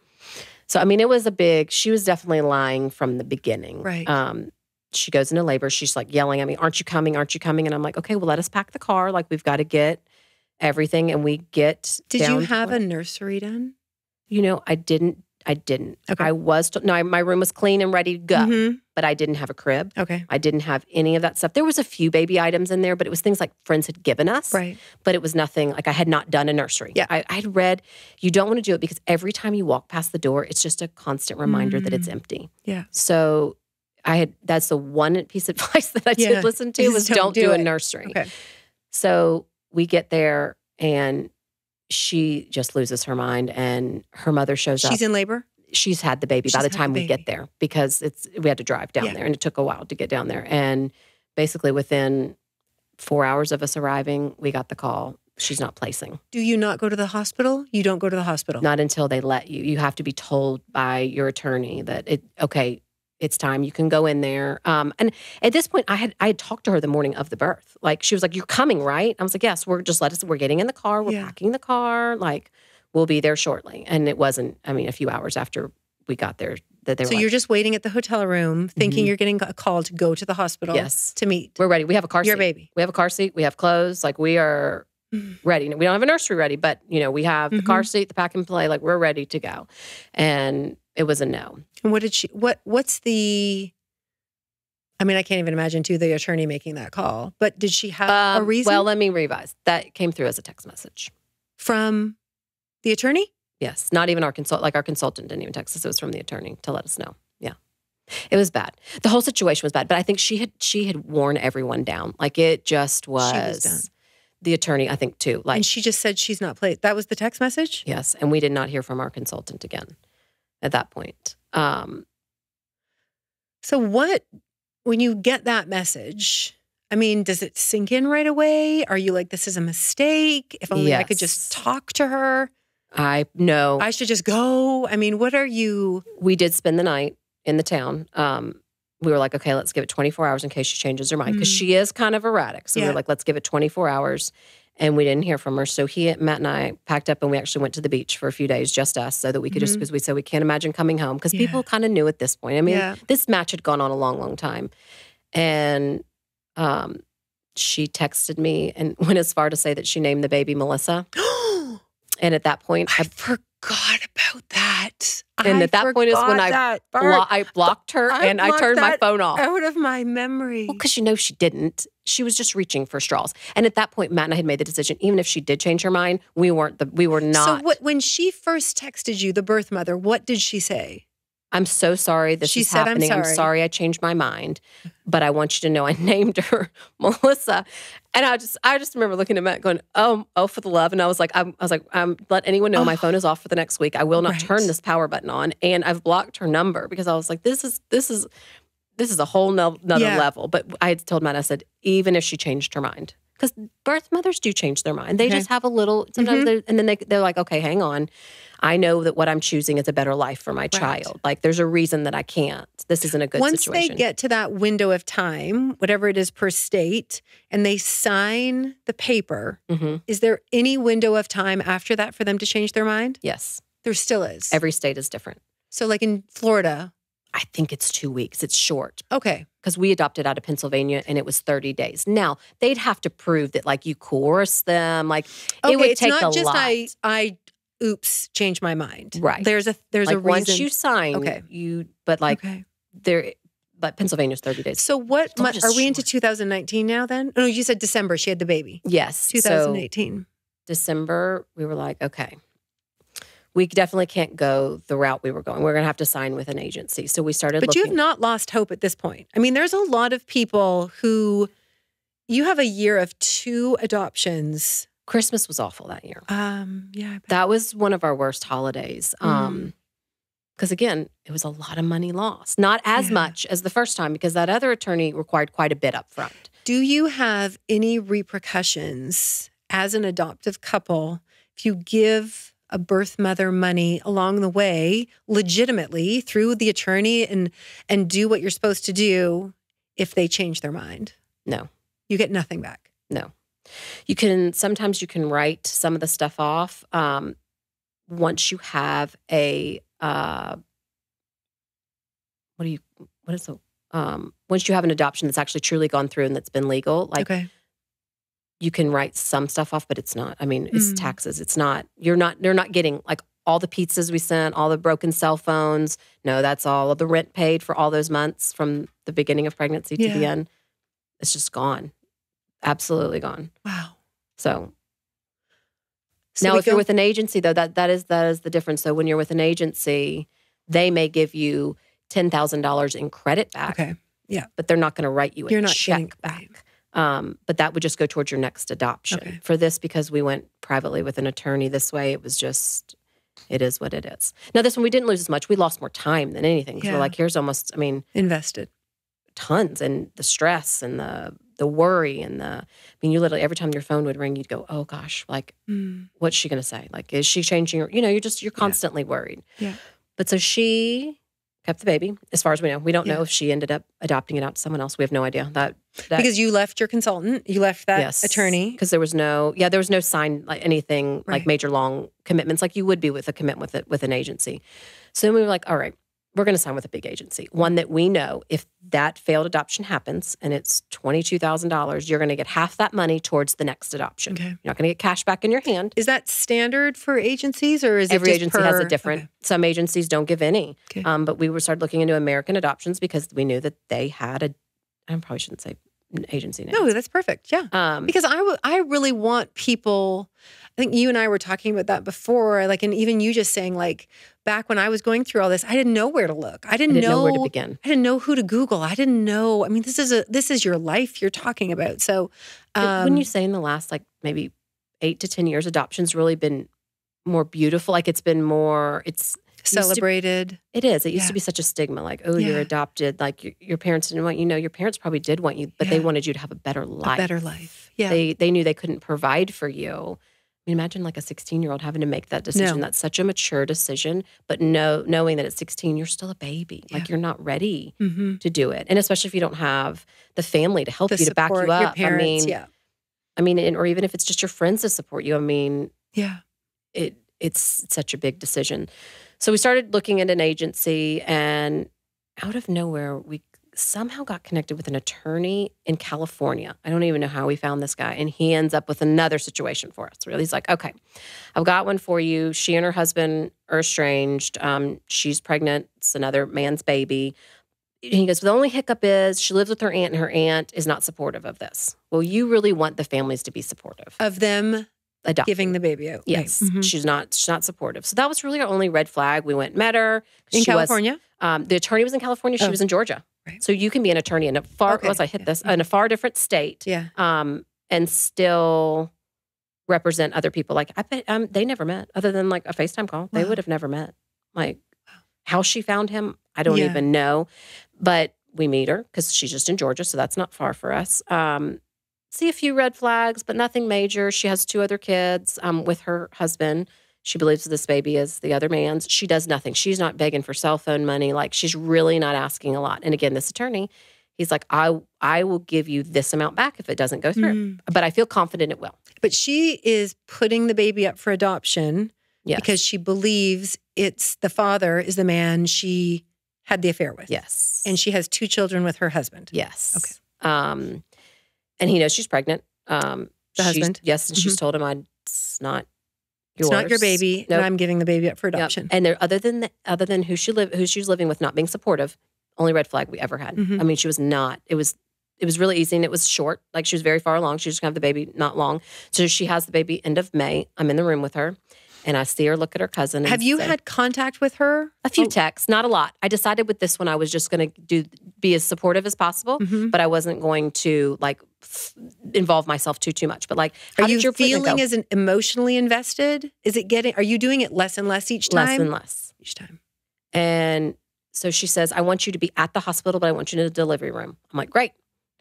So I mean, it was a big. She was definitely lying from the beginning. Right. Um, she goes into labor. She's like yelling at me, "Aren't you coming? Aren't you coming?" And I'm like, "Okay, well, let us pack the car. Like, we've got to get everything." And we get. Did you have a nursery done? You know, I didn't. I didn't. Okay. I was. No, I- my room was clean and ready to go, Mhm. but I didn't have a crib. Okay. I didn't have any of that stuff. There was a few baby items in there, but it was things like friends had given us. Right. But it was nothing like I had not done a nursery. Yeah. I, I'd read you don't want to do it because every time you walk past the door, it's just a constant reminder that it's empty. Yeah. So I had that's the one piece of [LAUGHS] advice that I Yeah. did listen to was don't don't, do do, a nursery. Okay. So we get there and she just loses her mind and her mother shows up She's in labor. she's had the baby She's by the had the time we get there because it's we had to drive down Yeah. there and it took a while to get down there and basically within four hours of us arriving we got the call she's not placing Do you not go to the hospital? You don't go to the hospital. not until they let you you have to be told by your attorney that it okay it's time you can go in there um, and at this point i had i had talked to her the morning of the birth like she was like you're coming right i was like yes we're just let us we're getting in the car we're Yeah. packing the car like we'll be there shortly and it wasn't i mean a few hours after we got there that they were so like, you're just waiting at the hotel room, thinking Mhm. you're getting a call to go to the hospital. Yes. To meet We're ready. We have a car your seat. baby. We have a car seat. We have clothes. Like we are Mhm. ready. We don't have a nursery ready, but you know, we have the car Mhm. seat, the pack and play. Like we're ready to go. And it was a no. And what did she? What? What's the? I mean, I can't even imagine too the attorney making that call. But did she have a Um, reason Well, let me revise. That came through as a text message. from the attorney? Yes, not even our consult. Like our consultant didn't even text us. It was from the attorney to let us know. Yeah, it was bad. The whole situation was bad. But I think she had she had worn everyone down. Like it just was. done. The attorney, I think too. Like and she just said she's not played. That was the text message. Yes, and we did not hear from our consultant again at that point. Um, So what? When you get that message, I mean, does it sink in right away? Are you like, this is a mistake? If only I could just talk to her. I know I should just go. I mean, what are you? we did spend the night in the town. Um, we were like, okay, let's give it 24 hours in case she changes her mind because Mm. she is kind of erratic. So we Yeah. were like, let's give it 24 hours. And we didn't hear from her. So he, Matt and I packed up and we actually went to the beach for a few days, just us, so that we could just, Mhm. because we said we can't imagine coming home because Yeah. people kind of knew at this point. I mean, Yeah. this match had gone on a long, long time. And um, she texted me and [LAUGHS] went as far to say that she named the baby Melissa. [GASPS] And at that point, I I, forgot about that. And I at that point is when I blo- I blocked her I and I turned my phone off. out of my memory. Well, because you know she didn't. She was just reaching for straws. And at that point, Matt and I had made the decision. Even if she did change her mind, we weren't the. We were not. So what, when she first texted you, the birth mother, what did she say? I'm so sorry this She is said, "I'm happening. I'm sorry." sorry. I changed my mind, but I want you to know I [LAUGHS] named her [LAUGHS] Melissa. And I just, I just remember looking at Matt, going, "Oh, oh, for the love!" And I was like, I'm, I was like, um, let anyone know my Oh. phone is off for the next week. I will not Right. turn this power button on, and I've blocked her number because I was like, this is, this is, this is a whole no, another Yeah. level. But I had told Matt, I said, even if she changed her mind, because birth mothers do change their mind. They Okay. just have a little sometimes, Mhm. they're, and then they they're like, okay, hang on. I know that what I'm choosing is a better life for my child. Like there's a reason that I can't. This isn't a good Once situation. they get to that window of time, whatever it is per state, and they sign the paper, Mhm. is there any window of time after that for them to change their mind? Yes, There still is. every state is different. so, like in Florida, I think it's two weeks. It's short Okay. because we adopted out of Pennsylvania and it was 30 days. Now they'd have to prove that like you coerce them, like Okay. it would it's take not a just lot. I I oops changed my mind. Right. There's a there's like a reason. once you sign, Okay. you but like okay. there, but Pennsylvania's 30 days. So what month are we into 2019 now? Then oh, no, you said December. She had the baby. Yes, so 2018. December we were like, okay. We definitely can't go the route we were going. We're going to have to sign with an agency. So we started But you've not lost hope at this point. I mean, there's a lot of people who you have a year of two adoptions. Christmas was awful that year. Um, yeah. That was one of our worst holidays. Mm. Um, because again, it was a lot of money lost. Not as Yeah. much as the first time because that other attorney required quite a bit up front. Do you have any repercussions as an adoptive couple if you give a birth mother money along the way legitimately through the attorney and and do what you're supposed to do if they change their mind? No. You get nothing back. No. You can sometimes you can write some of the stuff off um, once you have a uh, what do you what is the Um, once you have an adoption that's actually truly gone through and that's been legal, like okay. You can write some stuff off, but it's not. I mean, it's Mm. taxes. It's not. You're not. They're not getting like all the pizzas we sent, all the broken cell phones. No, that's all of the rent paid for all those months from the beginning of pregnancy to the end. It's just gone, absolutely gone. Wow. So So now, if you're with an agency, though, that that is that is the difference. So when you're with an agency, they may give you ten thousand dollars in credit back, okay, Yeah. but they're not going to write you a You're not check getting- back. Um, but that would just go towards your next adoption. Okay. For this, because we went privately with an attorney this way, it was just it is what it is. Now, this one we didn't lose as much. We lost more time than anything. 'cause Yeah. We're like, here's almost, I mean, invested. tons and the stress and the the worry and the I mean, you literally every time your phone would ring, you'd go, oh gosh, like Mm. what's she going to say? Like, is she changing? Her, you know, you're just you're Yeah. constantly worried. Yeah. But so she kept the baby. As far as we know, we don't know if she ended up adopting it out to someone else. We have no idea that. that Because you left your consultant, you left that attorney. because there was no yeah there was no sign like anything Right. like major long commitments like you would be with a commitment with it with an agency. So then we were like, all right, we're going to sign with a big agency, one that we know if that failed adoption happens and it's twenty two thousand dollars, you're going to get half that money towards the next adoption. Okay. You're not going to get cash back in your hand. Is that standard for agencies or is Every it just agency has a different. Okay. Some agencies don't give any. Okay. Um, but we were started looking into American adoptions because we knew that they had a. I probably shouldn't say agency name. No, that's perfect. Yeah. Um, Because I I really want people. I think you and I were talking about that before. Like, and even you just saying, like, back when I was going through all this, I didn't know where to look. I I didn't, didn't know, know, where to begin. I didn't know who to Google. I didn't know. I mean, this is a this is your life you're talking about. So, um, Wouldn't you say in the last like maybe eight to ten years, adoption's really been more beautiful? Like it's been more. It's to- celebrated. it is. It used Yeah. to be such a stigma. Like oh, you're adopted. Like your, your parents didn't want you. Know your parents probably did want you, but they wanted you to have a better life. A better life. Yeah. They they knew they couldn't provide for you. I mean, imagine like a 16 year old having to make that decision. No. That's such a mature decision, but no, knowing that at 16 you're still a baby. Like you're not ready mm-hmm. to do it, and especially if you don't have the family to help The you to back you up. parents. I mean, yeah. I mean, and, or even if it's just your friends to support you. I mean, Yeah. it it's such a big decision. So we started looking at an agency, and out of nowhere, we somehow got connected with an attorney in California. I don't even know how we found this guy, and he ends up with another situation for us. Really, he's like, "Okay, I've got one for you. She and her husband are estranged. Um, she's pregnant. It's another man's baby." And he goes, "The only hiccup is she lives with her aunt, and her aunt is not supportive of this. Well, you really want the families to be supportive, Of them adopting. giving the baby out. Right. Yes, Mhm. she's not. She's not supportive. So that was really our only red flag. We went met her In She was- California. um, the attorney was in California. She Oh. was in Georgia. Right. So you can be an attorney in a far. Okay, I hit yeah. this in a far different state? Yeah. Um, and still represent other people. Like I bet um, they never met, other than like a Facetime call. They would have never met. Like how she found him, I don't Yeah. even know. But we meet her because she's just in Georgia, so that's not far for us. Um, see a few red flags, but nothing major. She has two other kids um, with her husband. She believes this baby is the other man's. She does nothing. She's not begging for cell phone money. Like she's really not asking a lot. And again, this attorney, he's like, I I will give you this amount back if it doesn't go through. Mm. But I feel confident it will. But she is putting the baby up for adoption Yes. because she believes it's the father is the man she had the affair with. Yes. And she has two children with her husband. yes. Okay. Um, and he knows she's pregnant. Um, The husband? Yes, and she's told him, "I it's not yours. It's not your baby, Nope. and I'm giving the baby up for Yep. adoption. And there, other than the, other than who she live, who she was living with, not being supportive, only red flag we ever had. Mhm. I mean, she was not. It was it was really easy and it was short. Like she was very far along. She was gonna have the baby not long. So she has the baby end of May. I'm in the room with her, and I see her look at her cousin. and Have you say- had contact with her? a few Oh, texts? Not a lot. I decided with this one I was just gonna do be as supportive as possible. mhm. But I wasn't going to like involve myself too too much. But like, how Are you your feeling as an emotionally invested? Is it getting? Are you doing it less and less each time? less and less? each time. And so she says, I want you to be at the hospital, but I want you in the delivery room. I'm like, great.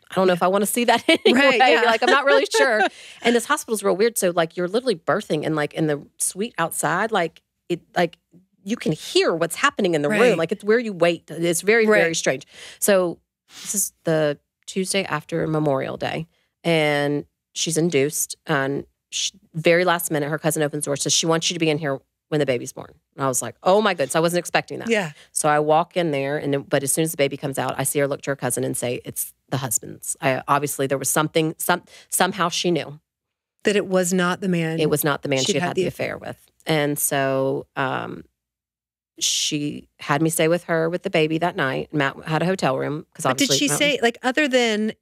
I don't know if I want to see that [LAUGHS] anyway. Right, yeah. Like, I'm not really [LAUGHS] sure. and this hospital's real weird. So, like, you're literally birthing and, like, in the suite outside, like, it, like, you can hear what's happening in the Right. room. Like, it's where you wait. It's very, very strange. So, this is the Tuesday after Memorial Day, and she's induced. And she, very last minute, her cousin opens the door, says, She wants you to be in here when the baby's born. And I was like, Oh my goodness, I wasn't expecting that. Yeah. So I walk in there, and but as soon as the baby comes out, I see her look to her cousin and say, "It's the husband's." I, obviously, there was something. Some somehow she knew That it was not the man. it was not the man she had, had the the affair with, and so um, she had me stay with her with the baby that night. Matt had a hotel room because But did she say like other than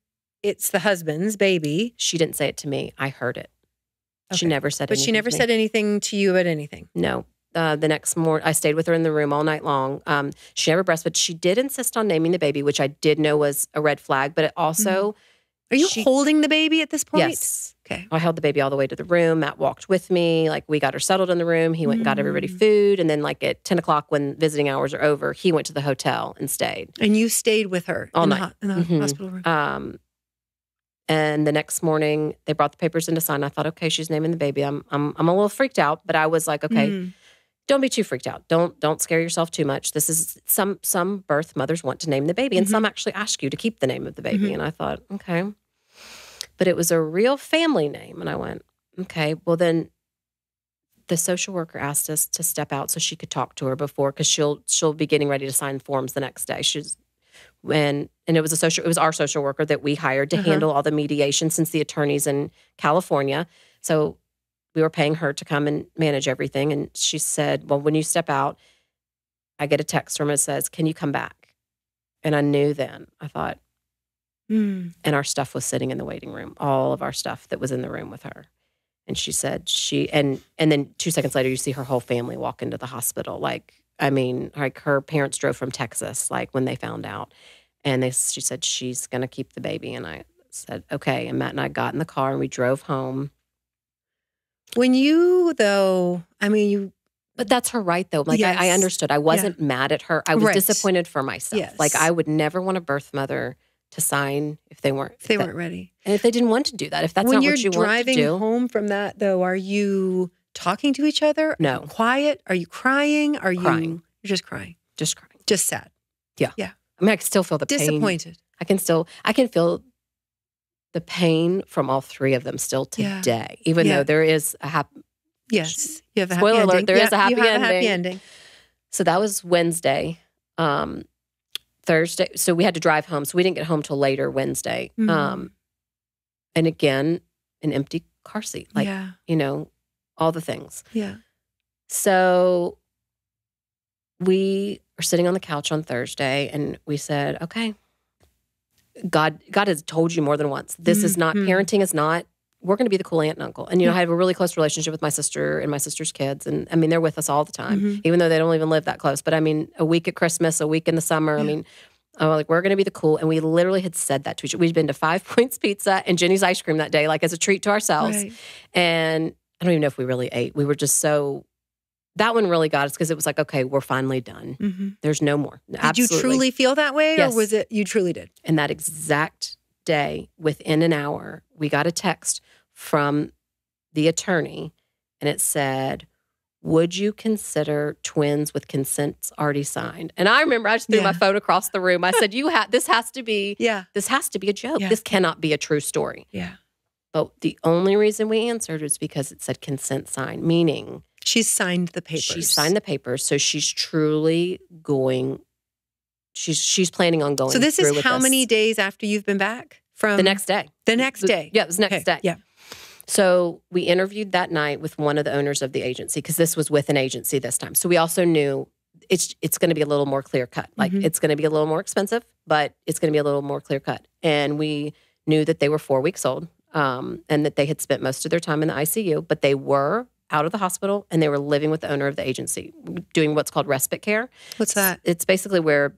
it's the husband's baby? she didn't say it to me. I heard it. She never said. But she never said anything to you about anything. No. Uh, the next morning, I stayed with her in the room all night long. Um, she never breastfed. She did insist on naming the baby, which I did know was a red flag. But it also, Are you She- holding the baby at this point? yes, Okay. I held the baby all the way to the room. Matt walked with me. Like we got her settled in the room. He went and got everybody Mm. food, and then like at ten o'clock when visiting hours are over, he went to the hotel and stayed. And you stayed with her All in night. the, in the Mhm. hospital room. Um, and the next morning, they brought the papers in to sign. I thought, okay, she's naming the baby. I'm I'm I'm a little freaked out, but I was like, okay, Mhm. don't be too freaked out. Don't don't scare yourself too much. This is some some birth mothers want to name the baby, and Mhm. some actually ask you to keep the name of the baby. Mhm. And I thought, okay, but it was a real family name, and I went, okay, well then. The social worker asked us to step out so she could talk to her before, because she'll she'll be getting ready to sign forms the next day. She's when and it was a social it was our social worker that we hired to Uh-huh. handle all the mediation since the attorneys in California. So we were paying her to come and manage everything. And she said, Well, when you step out, I get a text from her that says, Can you come back? And I knew then, I thought, Mm. and our stuff was sitting in the waiting room, all of our stuff that was in the room with her. And she said, she, and, and then two seconds later, you see her whole family walk into the hospital. Like, I mean, like her parents drove from Texas, like when they found out. And they, she said, she's going to keep the baby. And I said, okay. And Matt and I got in the car and we drove home. When you though, I mean, you But that's her right, though. Like, I, I understood. I wasn't mad at her. I was Right. disappointed for myself. Yes. Like, I would never want a birth mother to sign if they weren't. if they that- weren't ready. And if they didn't want to do that, if that's when not you're what you driving want to do. home from that though, are you talking to each other? No. you quiet? Are you crying? Are you Crying. you're just crying? just crying. Just sad. Yeah yeah i mean, I can still feel the pain. Disappointed. I can still, I can feel the pain from all three of them still Yeah. today, even Yeah. though there is a happy. Yes. You have a Spoiler happy alert, ending. there is a happy you a happy ending. ending. So that was Wednesday. Um, Thursday. So we had to drive home. So we didn't get home till later Wednesday. Mhm. Um, and again, an empty car seat, like, yeah. you know, all the things. Yeah. So we are sitting on the couch on Thursday and we said, okay, God, God has told you more than once. This is not Mhm. parenting is not, we're going to be the cool aunt and uncle. And, you know, Yeah. I have a really close relationship with my sister and my sister's kids. And I mean, they're with us all the time, Mhm. even though they don't even live that close. But I mean, a week at Christmas, a week in the summer. I mean, I'm like, we're going to be the cool. And we literally had said that to each other. We'd been to Five [LAUGHS] Points Pizza and Jenny's ice cream that day, like as a treat to ourselves. Right. And I don't even know if we really ate. We were just so, that one really got us because it was like, okay, we're finally done. Mhm. There's no more. Did Absolutely. you truly feel that way, Yes. or was it you truly did? And that exact day, within an hour, we got a text from the attorney and it said, would you consider twins with consents already signed? And I remember I just threw my phone across the room. I said, "You have this has to be Yeah. this has to be a joke. Yeah. This cannot be a true story." Yeah. But the only reason we answered was because it said consent signed, meaning She's signed the papers. She signed the papers, so she's truly going she's she's planning on going. So this is how this. many days after you've been back from The next day. the next day. Yeah, it was the next Okay, day. Yeah. So we interviewed that night with one of the owners of the agency because this was with an agency this time. So we also knew it's it's going to be a little more clear cut. Like Mhm. it's going to be a little more expensive, but it's going to be a little more clear cut. And we knew that they were four weeks old, um, and that they had spent most of their time in the ICU, but they were out of the hospital and they were living with the owner of the agency, doing what's called respite care. What's that? It's basically where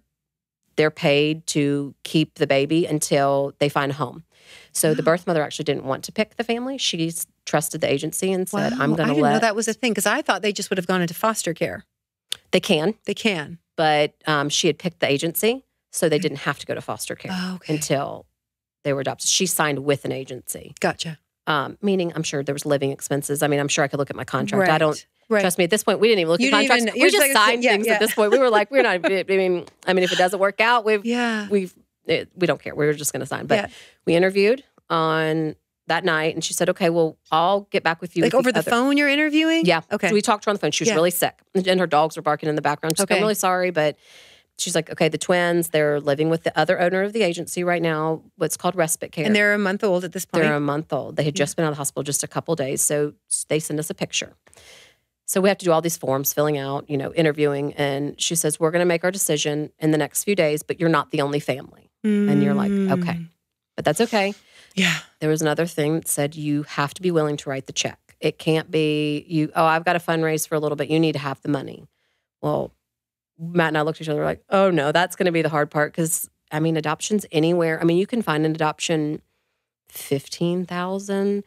they're paid to keep the baby until they find a home. So the birth mother actually didn't want to pick the family. She trusted the agency and said, "I'm going Wow, going I didn't know that was a thing because I thought they just would have gone into foster care. They can, They can. but um, she had picked the agency, so they didn't have to go to foster care Oh, okay. until they were adopted. She signed with an agency, Gotcha. um, meaning I'm sure there was living expenses. I mean, I'm sure I could look at my contract. I don't Right. trust me at this point. We didn't even look You at didn't even- contracts. we just like, signed yeah, things yeah. at this point. We were like, we're not. [LAUGHS] I mean, I mean, if it doesn't work out, we've Yeah. we've it, we don't care. We were just going to sign. But Yeah. we interviewed on that night, and she said, "Okay, well, I'll get back with you." Like with over the other- phone you're interviewing? Yeah. Okay. So we talked to her on the phone. She was really sick, and her dogs were barking in the background. She's like, Okay. "I'm really sorry, but." She's like, okay, the twins, they're living with the other owner of the agency right now, what's called respite care. and they're a month old at this point. They're a month old. They had just been out of the hospital just a couple days. So they send us a picture. So we have to do all these forms, filling out, you know, interviewing. And she says, We're going to make our decision in the next few days, but you're not the only family. And you're like, okay. Mm. But that's okay. Yeah. There was another thing that said you have to be willing to write the check. It can't be you, oh, I've got to fundraise for a little bit. You need to have the money. Well, Matt and I looked at each other like, oh no, that's going to be the hard part. Cause I mean, adoptions anywhere, I mean, you can find an adoption 15,000,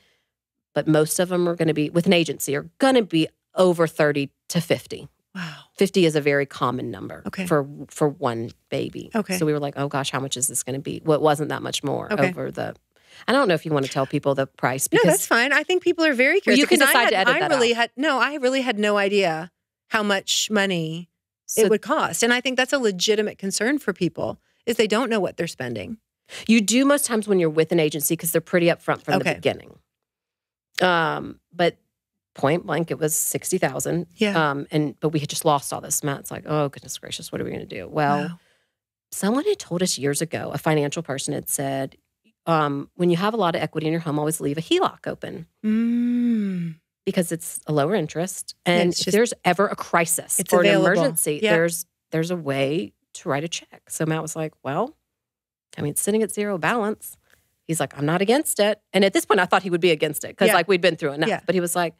but most of them are going to be with an agency are going to be over 30 to 50. Wow. 50 is a very common number Okay. for for one baby. Okay. So we were like, oh gosh, how much is this going to be? Well, it wasn't that much more Okay. over the. I don't know if you want to tell people the price No, because that's fine. I think people are very curious. you can because I decide to had- edit I that really out. had no. I really had no idea how much money so it would cost, and I think that's a legitimate concern for people is they don't know what they're spending. you do most times when you're with an agency because they're pretty upfront from Okay. the beginning. Um, but point blank, it was sixty thousand. Yeah. Um, and but we had just lost all this. Matt's like, oh goodness gracious, what are we going to do? Well. Wow. someone had told us years ago, a financial person had said, um, when you have a lot of equity in your home, always leave a HELOC open Mm. because it's a lower interest. And it's if there's ever a crisis or available. an emergency, Yeah. there's there's a way to write a check. So Matt was like, well, I mean, it's sitting at zero balance. He's like, I'm not against it. And at this point, I thought he would be against it because Yeah. like we'd been through enough. Yeah. But he was like,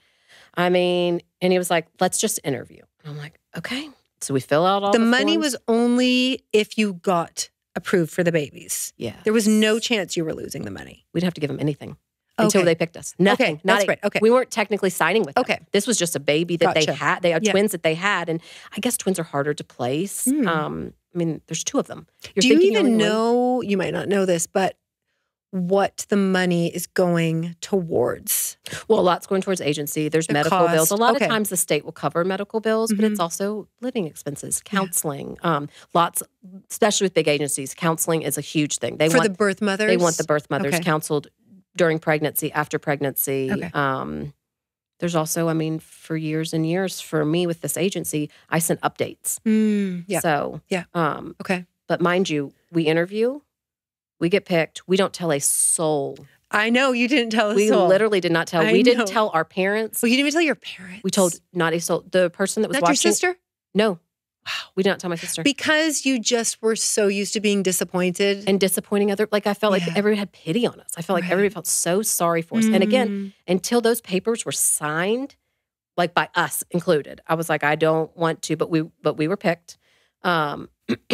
I mean, and he was like, let's just interview. And I'm like, okay. So we fill out all The the, money forms. was only if you got approved for the babies. yeah. There was no chance you were losing the money. We didn't have to give them anything until they picked us. Nothing. Okay, not that's a- right. Okay. We weren't technically signing with them. Okay. This was just a baby that they had. They had Yeah. twins that they had. And I guess twins are harder to place. Hmm. Um, I mean, there's two of them. You're Do you even know? You might not know this, but what the money is going towards? Well, a lot's going towards agency. There's The medical bills. A lot Okay. of times the state will cover medical bills, but Mhm. it's also living expenses, counseling. Um, lots, especially with big agencies, counseling is a huge thing. They for want the birth mothers? they want the birth mothers Okay. counseled during pregnancy, after pregnancy. Okay. Um, there's also, I mean, for years and years, for me with this agency, I sent updates. Mm, yeah. So, Yeah. Um, Okay. but mind you, we interview, we get picked. We don't tell a soul. I know you didn't tell us. we all. literally did not tell. I we didn't tell our parents. Well, you didn't even tell your parents. We told not a soul. The person that was not your sister No. Wow. We did not tell my sister. because you just were so used to being disappointed. and disappointing other, like I felt like Yeah. everyone had pity on us. I felt like Right. everybody felt so sorry for us. And again, Mm. until those papers were signed, like by us included, I was like, I don't want to, but we, but we were picked. Um, [CLEARS THROAT]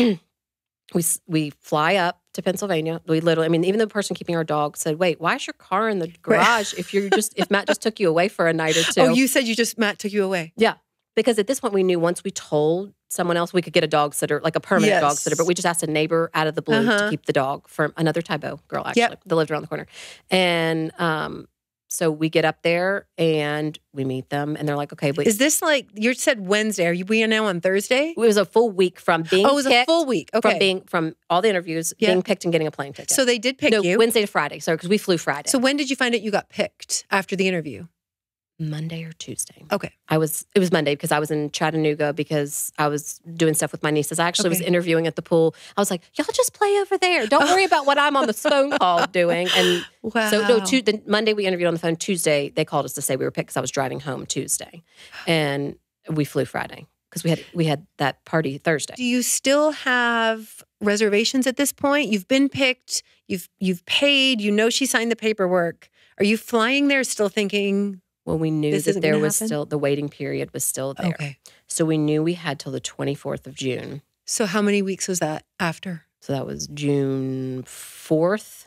we we fly up to Pennsylvania. We literally, I mean, even the person keeping our dog said, "Wait, why is your car in the garage? if you're just if Matt just took you away for a night or [LAUGHS] two? oh, you said you just Matt took you away. yeah." Because at this point, we knew once we told someone else, we could get a dog sitter, like a permanent dog sitter. But we just asked a neighbor out of the blue Uh-huh. to keep the dog for another Tybo girl, actually, Yep. that lived around the corner. And um, so we get up there and we meet them, and they're like, "Okay, but Is this like you said Wednesday? Are you we are now on Thursday? it was a full week from being Oh, it was a full week. Okay. from being from all the interviews, Yeah. being picked, and getting a plane ticket. so they did pick no, you. Wednesday to Friday. So because we flew Friday. So when did you find out you got picked after the interview? Monday or Tuesday. Okay. I was it was Monday because I was in Chattanooga because I was doing stuff with my nieces. I actually was interviewing at the pool. I was like, "Y'all just play over there. Don't oh. worry about what I'm on the phone call [LAUGHS] doing." And Wow. so no, tu- the Monday we interviewed on the phone. Tuesday they called us to say we were picked because I was driving home Tuesday, [SIGHS] and we flew Friday because we had we had that party Thursday. Do you still have reservations at this point? You've been picked. You've you've paid. You know she signed the paperwork. Are you flying there still thinking? Well, we knew This that there was happen? still the waiting period was still there, Okay. so we knew we had till the 24th of June. So how many weeks was that after? So that was June 4th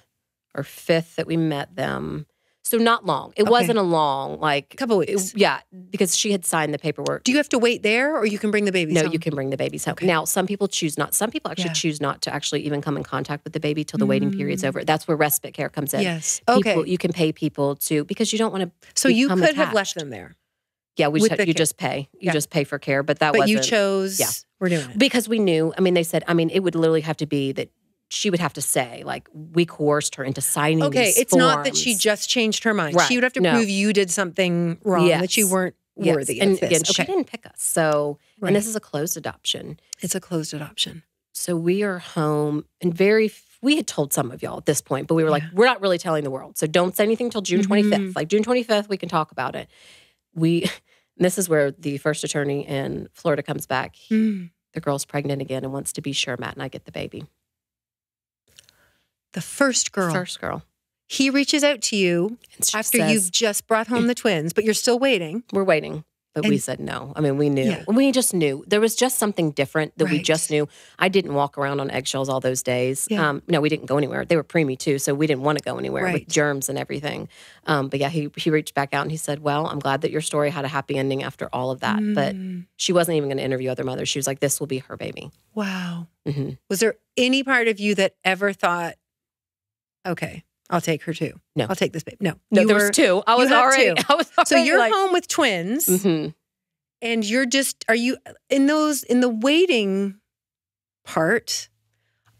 or 5th that we met them. So not long. It Okay. wasn't a long, like, A couple it- weeks. yeah, because she had signed the paperwork. Do you have to wait there, or you can bring the babies? No, home? you can bring the babies home. Okay. Now, some people choose not. Some people actually Yeah. choose not to actually even come in contact with the baby till the waiting period's Mm. over. That's where respite care comes in. Yes. People, Okay. you can pay people to because you don't want to. so you could have left them there, Yeah, we just, you care. just pay. You Yeah. just pay for care, but that but wasn't you chose. yeah. We're doing it. because we knew. I mean, they said. I mean, it would literally have to be that she would have to say like we coerced her into signing. Okay, it's not that she just changed her mind. Right, She would have to no. prove you did something wrong, that you weren't Yes, worthy And again, she didn't pick us. So, Right. and this is a closed adoption. it's a closed adoption. So we are home and very. We had told some of y'all at this point, but we were like, Yeah. we're not really telling the world. So don't say anything till June Mhm. 25th. Like June 25th, we can talk about it. We. [LAUGHS] This is where the first attorney in Florida comes back. Mm. The girl's pregnant again and wants to be sure Matt and I get the baby. The first girl. First girl. He reaches out to you after says- you've just brought home the twins, but you're still waiting. we're waiting. But we said no. I mean, we knew. Yeah. We just knew. There was just something different that we just knew. I didn't walk around on eggshells all those days. Yeah. Um, no, we didn't go anywhere. They were preemie too, so we didn't want to go anywhere Right. with germs and everything. Um, but yeah, he he reached back out and he said, "Well, I'm glad that your story had a happy ending after all of that." But Mm. she wasn't even going to interview other mothers. She was like, "This will be her baby." wow. hmm Was there any part of you that ever thought, okay, I'll take her too? No. I'll take this baby. No. No, You there were- was two. I was already. two. [LAUGHS] I was So you're like, home with twins mhm. and you're just, are you in those, in the waiting part,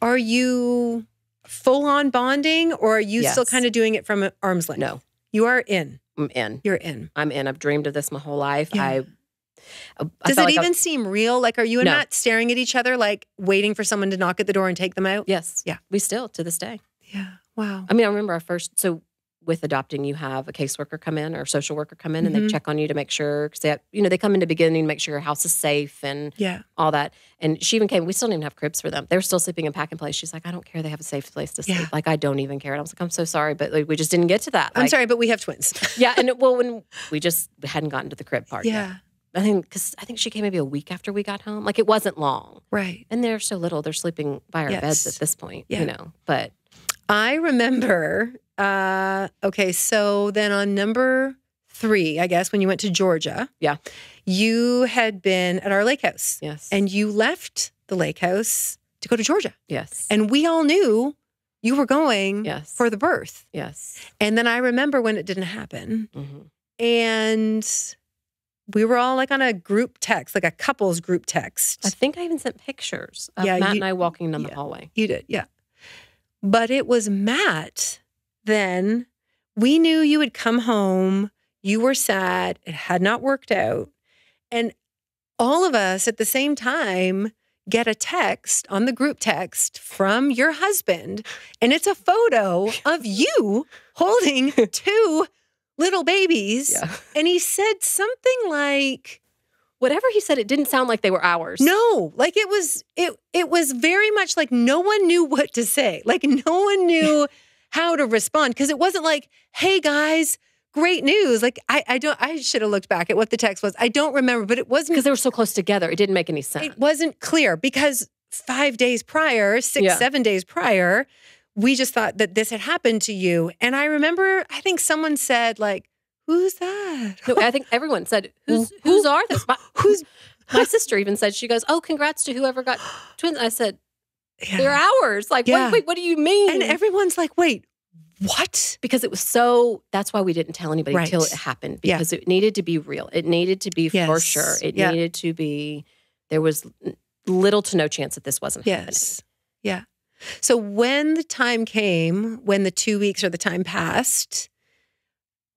are you full on bonding or are you still kind of doing it from arm's length? No, You are in. I'm in. You're in. I'm in. I've dreamed of this my whole life. Yeah. I. I Does it like I- even seem real? Like, are you and No. Matt staring at each other, like waiting for someone to knock at the door and take them out? Yes. Yeah. We still to this day. Yeah. Wow. I mean, I remember our first. So with adopting, you have a caseworker come in or a social worker come in, and Mhm. they check on you to make sure because they, have, you know, they come in the beginning to make sure your house is safe and Yeah. all that. And she even came. We still didn't even have cribs for them. They were still sleeping in pack and play. She's like, I don't care. They have a safe place to sleep. Yeah. Like I don't even care. And I was like, I'm so sorry, but like, we just didn't get to that. I'm sorry, but we have twins. [LAUGHS] Yeah, and it, well, when we just hadn't gotten to the crib part. yet. yeah. I think because I think she came maybe a week after we got home. Like it wasn't long, Right. and they're so little. They're sleeping by our beds at this point. Yeah. You know, but I remember. Uh, okay, so then on number three, I guess when you went to Georgia, Yeah. you had been at our lake house, yes, and you left the lake house to go to Georgia, yes, and we all knew you were going yes, for the birth. yes. And then I remember when it didn't happen, hmm and we were all like on a group text, like a couples group text. I think I even sent pictures of Yeah, Matt you- and I walking down the hallway. You did, yeah. But it was Matt then. We knew you had come home. You were sad. It had not worked out. And all of us at the same time get a text on the group text from your husband. And it's a photo [LAUGHS] of you holding [LAUGHS] two little babies. Yeah. And he said something like, Whatever he said, it didn't sound like they were ours. no, like it was it it was very much like no one knew what to say. Like no one knew [LAUGHS] how to respond because it wasn't like, "Hey guys, great news." Like I I don't I should have looked back at what the text was. I don't remember, but it wasn't because they were so close together. It didn't make any sense. it wasn't clear because 5 days prior, 6 Yeah. 7 days prior, we just thought that this had happened to you. And I remember I think someone said like, "Who's that?" no, I think everyone said, [LAUGHS] "Who's who's are this?" My, [GASPS] Who's [LAUGHS] my sister even said, "She goes, oh, congrats to whoever got twins." I said, Yeah. "They're ours." Like, Yeah. wait, wait, what do you mean? And everyone's like, "Wait, what?" because it was so that's why we didn't tell anybody Right. until it happened Yeah. because it needed to be real it needed to be for sure it Yeah. needed to be there was little to no chance that this wasn't Yes. Yeah. So when the time came, when the two weeks or the time passed,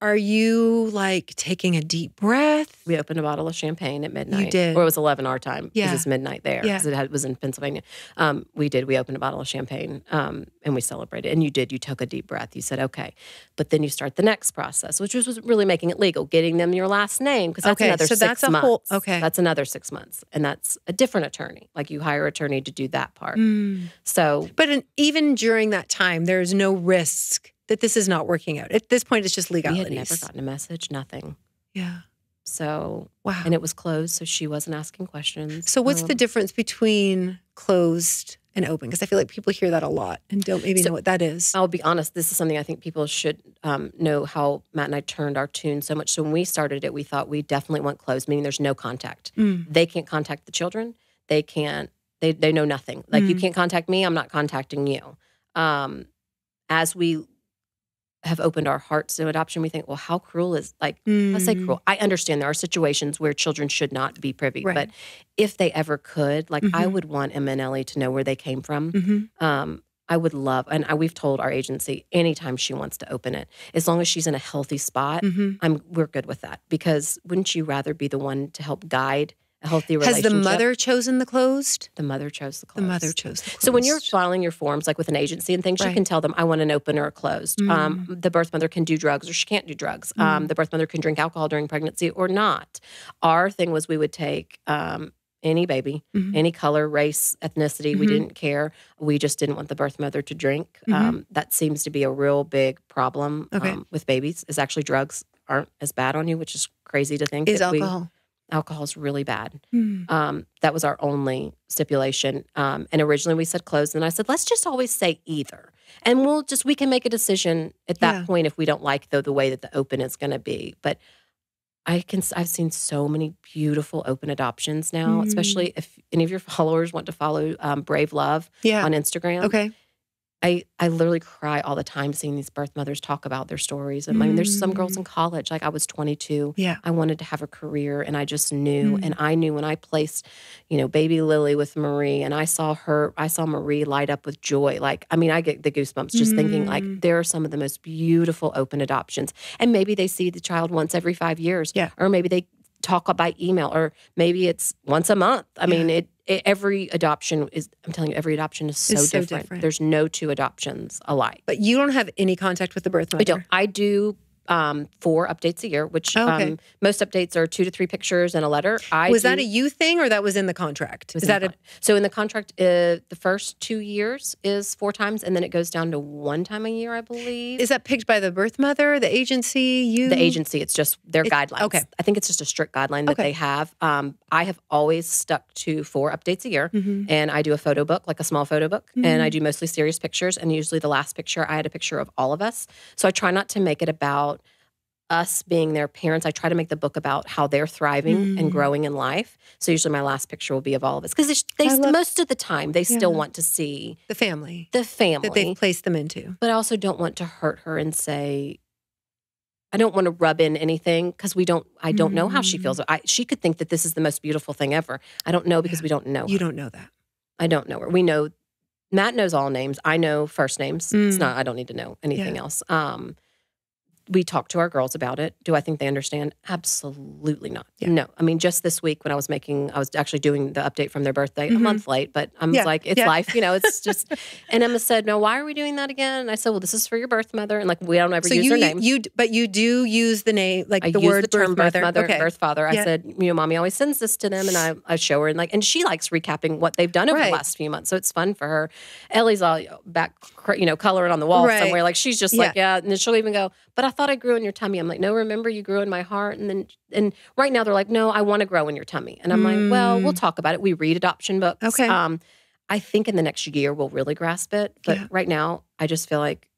are you like taking a deep breath? We opened a bottle of champagne at midnight. You did. Or it was 11 our time because Yeah. it's midnight there Yeah. because it had, was in Pennsylvania. Um, we did. We opened a bottle of champagne um, and we celebrated. And you did. You took a deep breath. You said, okay. But then you start the next process, which was, was really making it legal, getting them your last name because that's Okay, another so six that's a months. whole- okay. That's another six months. And that's a different attorney. Like you hire attorney to do that part. Mm. So But in, even during that time, there's no risk that this is not working out. At this point, it's just we had legalities. never gotten a message, nothing. yeah. So, Wow. and it was closed. So she wasn't asking questions. so what's the Um, difference between closed and open? Because I feel like people hear that a lot and don't maybe So- know what that is. I'll be honest, this is something I think people should um, know how Matt and I turned our tune so much. So when we started it, we thought we definitely want closed, meaning there's no contact. Mm. They can't contact the children. They can't, they, they know nothing. Like you Mm. can't contact me, I'm not contacting you. Um, as we have opened our hearts to adoption, we think, well, how cruel is like, let's say Mm. cruel. I understand there are situations where children should not be privy, Right. but if they ever could, like I Mhm. would want Emma and Ellie to know where they came from Mhm. um, I would love, and I, we've told our agency anytime she wants to open it, as long as she's in a healthy spot, Mhm. I'm we're good with that. Because wouldn't you rather be the one to help guide a healthy Has the mother chosen the closed? the mother chose the closed. The mother chose the closed. So when you're filing your forms, like with an agency and things, you can tell them, "I want an open or a closed." Um, the birth mother can do drugs or she can't do drugs. Um, Mm. the birth mother can drink alcohol during pregnancy or not. Our thing was we would take um, any baby, Mhm. any color, race, ethnicity. We Mhm. didn't care. We just didn't want the birth mother to drink. Mhm. Um, that seems to be a real big problem Okay. um, with babies. Is actually drugs aren't as bad on you, which is crazy to think. is that we- alcohol. is really bad. Mm. Um, that was our only stipulation. Um, and originally we said closed, and I said let's just always say either, and we'll just we can make a decision at that Yeah. point if we don't like the the way that the open is going to be. But I can I've seen so many beautiful open adoptions now, Mm. especially if any of your [LAUGHS] followers want to follow um, Brave Love Yeah. on Instagram. Okay. I, I literally cry all the time seeing these birth mothers talk about their stories. And I mean, there's some girls in college, like I was 22. Yeah. I wanted to have a career and I just knew. Mm. And I knew when I placed, you know, baby Lily with Marie and I saw her, I saw Marie light up with joy. Like, I mean, I get the goosebumps just thinking like Mm. there are some of the most beautiful open adoptions. And maybe they see the child once every five years. Yeah. Or maybe they talk by email or maybe it's once a month. I mean, it, it every adoption is I'm telling you, every adoption is so, so different. different. There's no two adoptions alike. But you don't have any contact with the birth mother. I don't. I do um, four updates a year, which Oh, okay. um, most updates are two to three pictures and a letter. I was do, that a you thing or that was in the contract? Is that a so in the contract? Uh, the first two years is four times, and then it goes down to one time a year, I believe. is that picked by the birth mother, the agency, you? the agency. It's just their It's- guidelines. okay. I think it's just a strict guideline that Okay. they have. Um, I have always stuck to four updates a year, Mhm. and I do a photo book, like a small photo book, and I do mostly serious pictures. And usually, the last picture, I had a picture of all of us. So I try not to make it about us being their parents. I try to make the book about how they're thriving and Mm. growing in life. So usually, my last picture will be of all of us because they I love- most of the time they still want to see The family the family that they've placed them into. but I also don't want to hurt her and say, I don't want to rub in anything because we don't. I don't know how she Mm. feels. I, she could think that this is the most beautiful thing ever. I don't know because Yeah. we don't know. You her. don't know that. I don't know her. We know Matt knows all names. I know first names. It's Mm. not. I don't need to know anything Yeah. else. Um, we talk to our girls about it. Do I think they understand? Absolutely not. Yeah. No. I mean, just this week when I was making, I was actually doing the update from their birthday a Mhm. month late, but I'm Yeah, like, it's yeah. life, you know, it's [LAUGHS] just, and Emma said, no, why are we doing that again? And I said, well, this is for your birth mother. And like, we don't ever So use you, her name. you, but you do use the name, like I the word the term birth mother. okay. birth father. I said, you know, mommy always sends this to them, and I, I show her, and like, and she likes recapping what they've done over Right. the last few months, so it's fun for her. Ellie's all back, you know, coloring on the wall Right. somewhere, like she's just like, yeah, and then she'll even go, but I thought I grew in your tummy. I'm like, no, remember you grew in my heart, and then and right now they're like, no, I want to grow in your tummy, and I'm like, well, we'll Mm. talk about it. We read adoption books. Okay. Um, I think in the next year we'll really grasp it, but Yeah. right now I just feel like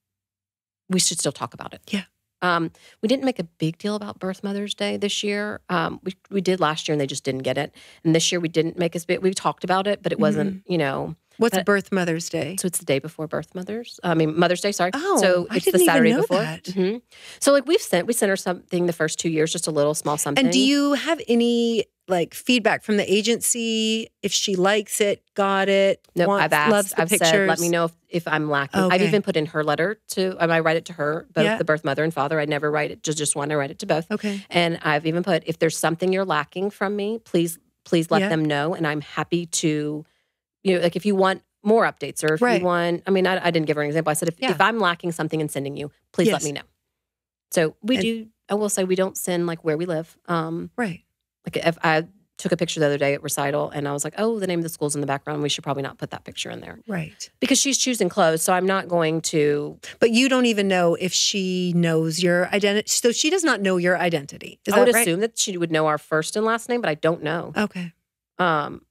we should still talk about it. Yeah. Um, we didn't make a big deal about Birth Mother's Day this year. Um, we we did last year, and they just didn't get it. And this year, we didn't make as big. We talked about it, but it wasn't. Mm-hmm. You know, What's But- birth mother's day? so it's the day before Birth Mother's. I mean, Mother's Day. Sorry. Oh, so I it's didn't the even Saturday know before. that. Mhm. So like we've sent we sent her something the first two years, just a little small something. And do you have any like feedback from the agency if she likes it, got it, No, wants- I've asked. loves the I've pictures? said, let me know if, if I'm lacking. I've even put in her letter to. um, I write it to her, both Yeah. the birth mother and father. I never write it Just just one. I write it to both. Okay. And I've even put, if there's something you're lacking from me, please, please let Yeah. them know. And I'm happy to, you know, like if you want more updates or if Right. you want, I mean, I, I didn't give her an example. I said, if, Yeah. if I'm lacking something in sending you, please let me know. So we And- do, I will say we don't send like where we live. Um, Right. like if I took a picture the other day at recital and I was like, oh, the name of the school's in the background. We should probably not put that picture in there Right. because she's choosing clothes. So I'm not going to, But you don't even know if she knows your identity. So she does not know your identity. Is I would that right? assume that she would know our first and last name, but I don't know. Okay. Um,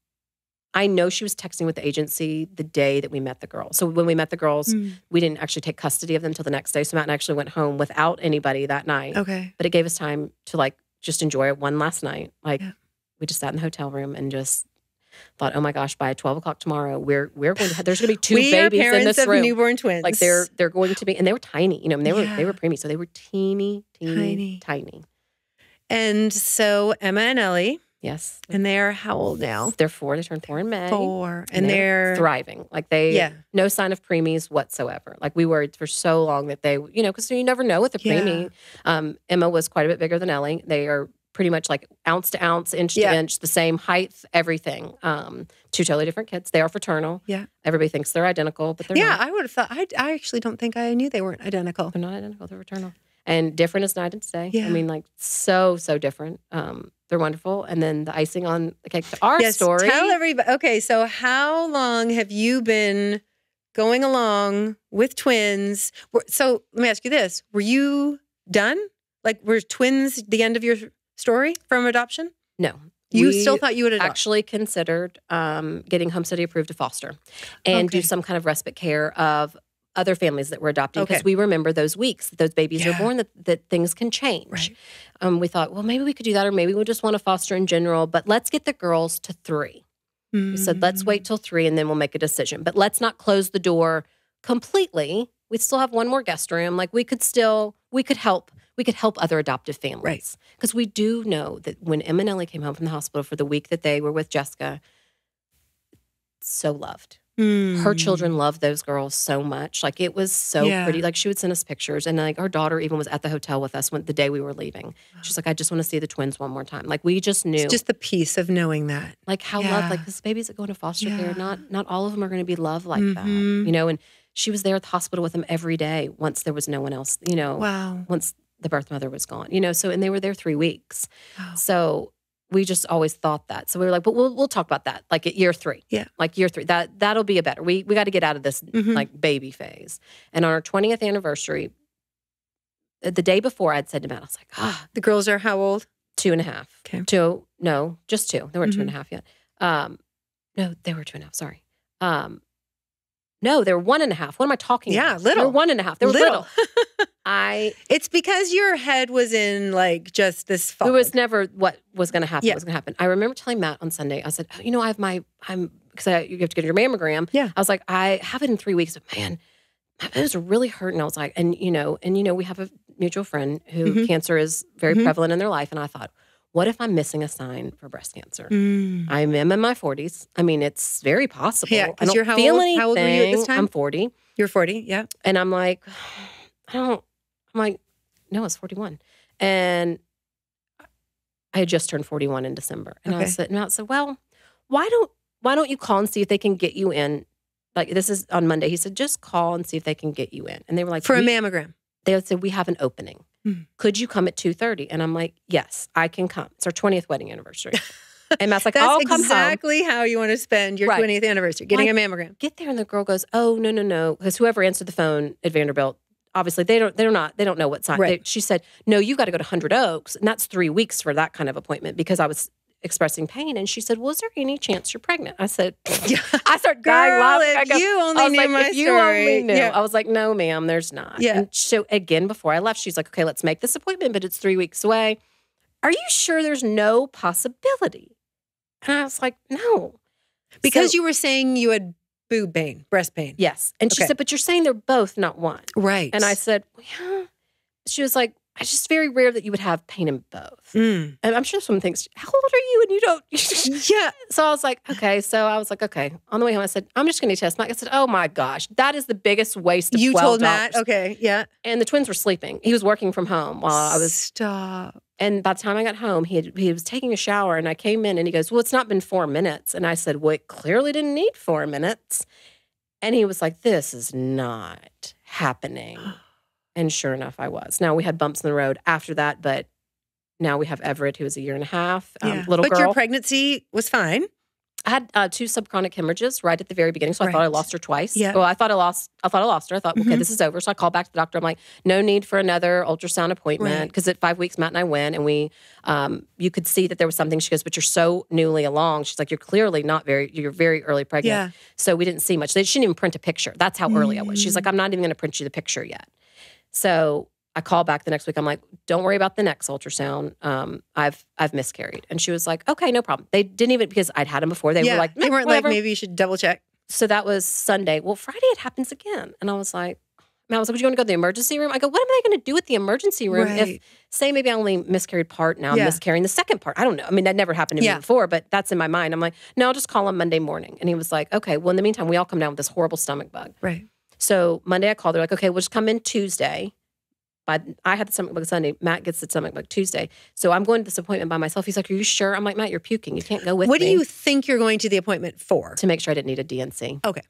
I know she was texting with the agency the day that we met the girls. So when we met the girls, Mm. we didn't actually take custody of them until the next day. So Matt and I actually went home without anybody that night. Okay. But it gave us time to like just enjoy it one last night. Like Yeah. we just sat in the hotel room and just thought, oh my gosh, by twelve o'clock tomorrow, we're we're going to have, there's going to be two [LAUGHS] we babies are parents in this of room. newborn twins. like they're they're going to be, and they were tiny. You know, and they were they were preemie, so they were teeny, teeny, Tiny. tiny. and so Emma and Ellie, Yes, and they're how old now? they're four. They turned four in May. Four, and they're thriving. Like they, Yeah. no sign of preemies whatsoever. Like we worried for so long that they, you know, because you never know with a Yeah. preemie. Um, Emma was quite a bit bigger than Ellie. They are pretty much like ounce to ounce, inch Yeah. to inch, the same height, everything. Um, two totally different kids. They are fraternal. Yeah. Everybody thinks they're identical, but they're yeah. not. I would have thought. I, I actually don't think I knew they weren't identical. They're not identical. They're fraternal. And different as night and day. Yeah. I mean, like so, so different. Um, they're wonderful. And then the icing on the cake to our yes. story. Tell everybody. Okay. So how long have you been going along with twins? So let me ask you this: Were you done? Like, were twins the end of your story from adoption? no. You We- still thought you would adopt? actually considered um, getting home study approved to foster and do some kind of respite care of other families that were adopting because Okay. we remember those weeks that those babies Yeah. are born that, that things can change. Right. Um, we thought, well, maybe we could do that, or maybe we just want to foster in general, but let's get the girls to three. We said, let's Mm. wait till three and then we'll make a decision. But let's not close the door completely. We still have one more guest room. Like we could still, we could help, we could help other adoptive families. Right. Because we do know that when Emma and Ellie came home from the hospital for the week that they were with Jessica, so loved. Her Mm. children loved those girls so much. Like it was so Yeah. pretty. Like she would send us pictures, and like our daughter even was at the hotel with us when the day we were leaving. She's like, I just want to see the twins one more time. Like we just knew, It's just the peace of knowing that. like how Yeah. loved. Like this babies that go into foster Yeah. care, not not all of them are going to be loved like that. Mhm. You know, and she was there at the hospital with them every day. Once there was no one else. You know, Wow. once the birth mother was gone. You know, so and they were there three weeks. Wow. So we just always thought that. So we were like, but we'll we'll talk about that like at year three. Yeah. Like year three. That that'll be a better. We we got to get out of this Mhm. like baby phase. And on our 20th anniversary, uh, the day before I'd said to Matt, I was like, ah, The girls are how old? two and a half. Okay. Two, no, just two. They weren't two and Mm-hmm. a half yet. Um, no, they were two and a half. Sorry. Um, no, they were one and a half. What am I talking Yeah, about? They little. were one and a half. They were little. Little. [LAUGHS] I It's because your head was in like just this fog. It was never what was going to happen. Yeah. Was going to happen. I remember telling Matt on Sunday. I said, "Oh, you know, I have my I'm because you have to get your mammogram. Yeah. I was like, I have it in three weeks, but man, it was really hurting. I was like, and you know, and you know, we have a mutual friend who Mhm. cancer is very Mhm. prevalent in their life, and I thought, what if I'm missing a sign for breast cancer? Mm. I am in my 40s. I mean, it's very possible. Yeah, I 'cause don't you're how feel old- anything. how old were you at this time? I'm 40. You're 40, yeah. And I'm like, [SIGHS] I don't, I'm like, no, it's 41. And I had just turned 41 in December. And I was sitting out said, well, why don't, why don't you call and see if they can get you in? Like this is on Monday. He said, just call and see if they can get you in. And they were like, For a mammogram. They said, we have an opening. Mhm. Could you come at 2.30? And I'm like, yes, I can come. It's our 20th wedding anniversary. [LAUGHS] and Matt's like, That's I'll come home. exactly how you want to spend your Right. 20th anniversary, getting a mammogram. get there and the girl goes, "Oh no, no, no," because whoever answered the phone at Vanderbilt, obviously they don't, they're not, they don't know what sign. Right. They, she said, "No, you got to go to Hundred Oaks," and that's three weeks for that kind of appointment because I was expressing pain. And she said, "Was there any chance you're pregnant?" I said, [LAUGHS] Yeah. "I start dying Girl, laughing." I go, you only I was knew like, my if you story. only knew. Yeah. I was like, "No, ma'am, there's not." Yeah. And so again, before I left, she's like, "Okay, let's make this appointment, but it's three weeks away. Are you sure there's no possibility?" And I was like, "No." Because So- you were saying you had boob pain, breast pain. Yes. And she Okay. said, but you're saying they're both not one. Right. And I said, well, yeah. She was like, it's just very rare that you would have pain in both. Mm. And I'm sure someone thinks, "How old are you?" And you don't. [LAUGHS] Yeah. so I was like, "Okay." So I was like, "Okay." On the way home, I said, "I'm just going to test Mike." I said, "Oh my gosh, that is the biggest waste of You $12. told Matt. Okay. Yeah. And the twins were sleeping. He was working from home while I was Stop. and by the time I got home, he had, he was taking a shower, and I came in, and he goes, "Well, it's not been four minutes." And I said, "Well, it clearly didn't need four minutes." And he was like, "This is not happening." [GASPS] [GASPS] [GASPS] And sure enough, I was. Now we had bumps in the road after that, but now we have Everett, who is a year and a half, um, Yeah. little but girl. your pregnancy was fine. I had uh, two subchorionic hemorrhages right at the very beginning, so I thought I lost her twice. Yeah. Well, I thought I lost. I thought I lost her. I thought, okay, Mhm. this is over. So I called back to the doctor. I'm like, no need for another ultrasound appointment Right. because at five weeks, Matt and I went, and we, um, you could see that there was something. She goes, but you're so newly along. She's like, you're clearly not very. You're very early pregnant. Yeah. So we didn't see much. They, she didn't even print a picture. That's how early I was. She's Mm. like, I'm not even going to print you the picture yet. So I call back the next week. I'm like, don't worry about the next ultrasound. Um, I've I've miscarried. And she was like, okay, no problem. They didn't even because I'd had them before. They yeah. were like, they weren't whatever." like maybe you should double check. So that was Sunday. Well, Friday it happens again, and I was like. And I was like, "Would you want to go to the emergency room?" I go, "What am I going to do with the emergency room if, say, maybe I only miscarried part, now Yeah. I'm miscarrying the second part? I don't know. I mean, that never happened to Yeah. me before, but that's in my mind. I'm like, no, I'll just call him Monday morning. And he was like, okay. Well, in the meantime, we all come down with this horrible stomach bug. Right. So Monday I called. They're like, okay, we'll just come in Tuesday. But I had the stomach bug Sunday. Matt gets the stomach bug Tuesday. So I'm going to this appointment by myself. He's like, are you sure? I'm like, Matt, you're puking. You can't go with me. What me. do you think you're going to the appointment for? to make sure I didn't need a D&C. Okay.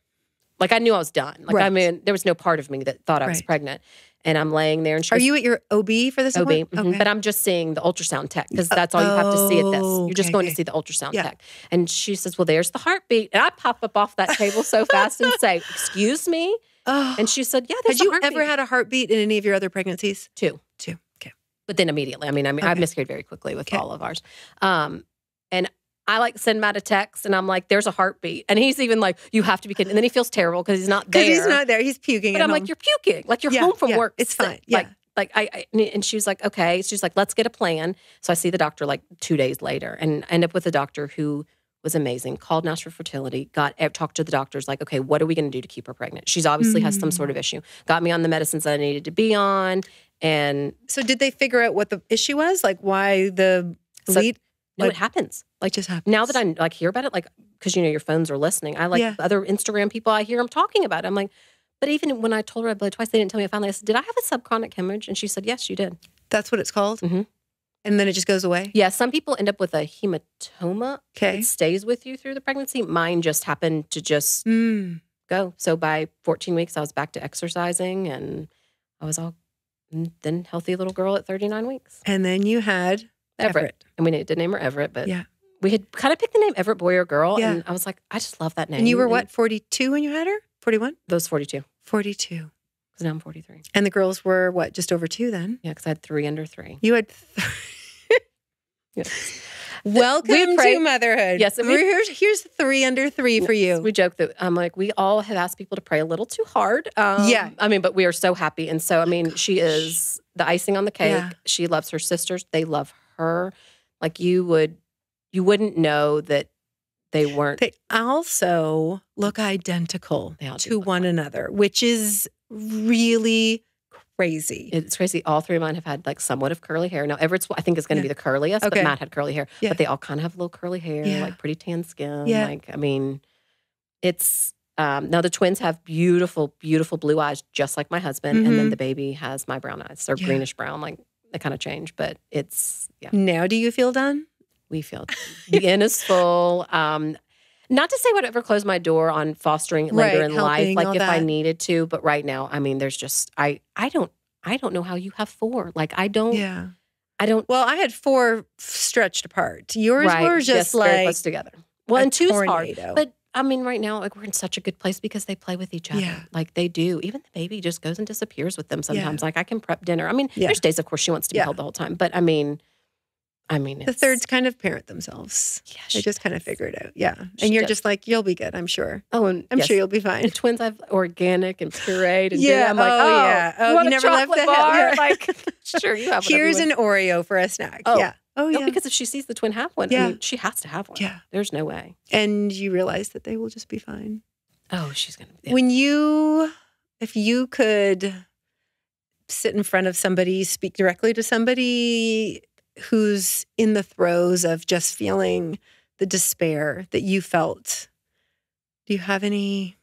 Like I knew I was done. Like I mean, there was no part of me that thought I was Right. pregnant. And I'm laying there and Are you at your OB for this OB, appointment? mhm. Okay. but I'm just seeing the ultrasound tech because that's all you have to see at this. oh, You're just okay, going okay. to see the ultrasound Yeah. tech. And she says, Well, there's the heartbeat. And I pop up off that table so [LAUGHS] fast and say, Excuse me. Oh. And she said, Yeah, there's had you heartbeat. ever had a heartbeat in any of your other pregnancies? two? Two. Okay. But then immediately. I mean, I mean, I miscarried very quickly with Okay. all of ours. Um, and I like send Matt a text and I'm like, there's a heartbeat. And he's even like, you have to be kidding. And then he feels terrible because he's not there. Because he's not there. He's puking. But I'm home. like, you're puking. Like you're Yeah, home from yeah, work. it's sick. fine, yeah. Like, like I, I, and she was like, okay. She's like, let's get a plan. So I see the doctor like two days later and I end up with a doctor who was amazing. Called Nashville Fertility. Got talked to the doctors. Like, okay, what are we going to do to keep her pregnant? She's obviously has some Mm. sort of issue. Got me on the medicines that I needed to be on. And so did they figure out what the issue was? Like why the So- lead no, Like- it happens. like just happened? Now that I like hear about it, like because you know your phones are listening. I like Yeah. other Instagram people. I hear them talking about it. I'm like, but even when I told her I bled twice, they didn't tell me. I finally I said, did I have a subchorionic hemorrhage? And she said, yes, you did. That's what it's called? Mhm. And then it just goes away? Yeah, some people end up with a hematoma. Okay. It stays with you through the pregnancy. Mine just happened to just Mm. go. So by 14 weeks, I was back to exercising and I was all then healthy little girl at 39 weeks. And then you had Everett. Everett. And we did name her Everett, but Yeah. we had kind of picked the name Everett boy or girl. Yeah. And I was like, I just love that name. And you were what, 42 when you had her? 41? Those 42. 42. Because now I'm 43. And the girls were what, just over two then? Yeah, because I had three under three. You had. [LAUGHS] Yeah. Welcome to motherhood. Yes, we- here's, here's three under three for you. We joke that I'm like, we all have asked people to pray a little too hard. Um, Yeah. I mean, but we are so happy. And so, I mean, she is the icing on the cake. Yeah. She loves her sisters. They love her. Like you would, you wouldn't know that they weren't. They also look identical They to one another, which is really crazy. it's crazy. All three of mine have had like somewhat of curly hair. Now, Everett's, I think, is going to Yeah. be the curliest, Okay. but Matt had curly hair. Yeah. But they all kind of have little curly hair, Yeah. like pretty tan skin. Yeah. Like, I mean, it's, um, now the twins have beautiful, beautiful blue eyes, just like my husband. And Mhm. then the baby has my brown eyes. They're greenish brown, like they kind of change, but it's, yeah, now, do you feel done? we feel the inn is full. Um, not to say I would ever close my door on fostering later Right, in life, like if I needed to, but right now, I mean, there's just I I don't I don't know how you have four. Like I don't Yeah. I don't Well, I had four stretched apart. Yours right, were just very like together. Well, and two's hard, tornado. but I mean, right now, like we're in such a good place because they play with each other. Yeah. Like they do. Even the baby just goes and disappears with them Yeah. sometimes. Like I can prep dinner. I mean, Yeah. there's days, of course, she wants to be Yeah. held the whole time, but I mean, I mean, the thirds kind of parent themselves. Yeah, They she just kind of figure it out. Yeah. She and you're does. just like, you'll be good, I'm sure. Oh, and I'm yes. sure you'll be The fine. twins have organic and pureed and Yeah. I'm like, oh, oh, yeah. Oh, you, you never left the bar? Like, [LAUGHS] sure, you have. Here's an Oreo for a snack. Oh. yeah. Oh, yeah. No, because if she sees the twin have one, Yeah. I mean, she has to have one. Yeah. there's no way. and you realize that they will just be fine. Oh, she's gonna. Yeah. When you, if you could sit in front of somebody, speak directly to somebody who's in the throes of just feeling the despair that you felt. Do you have any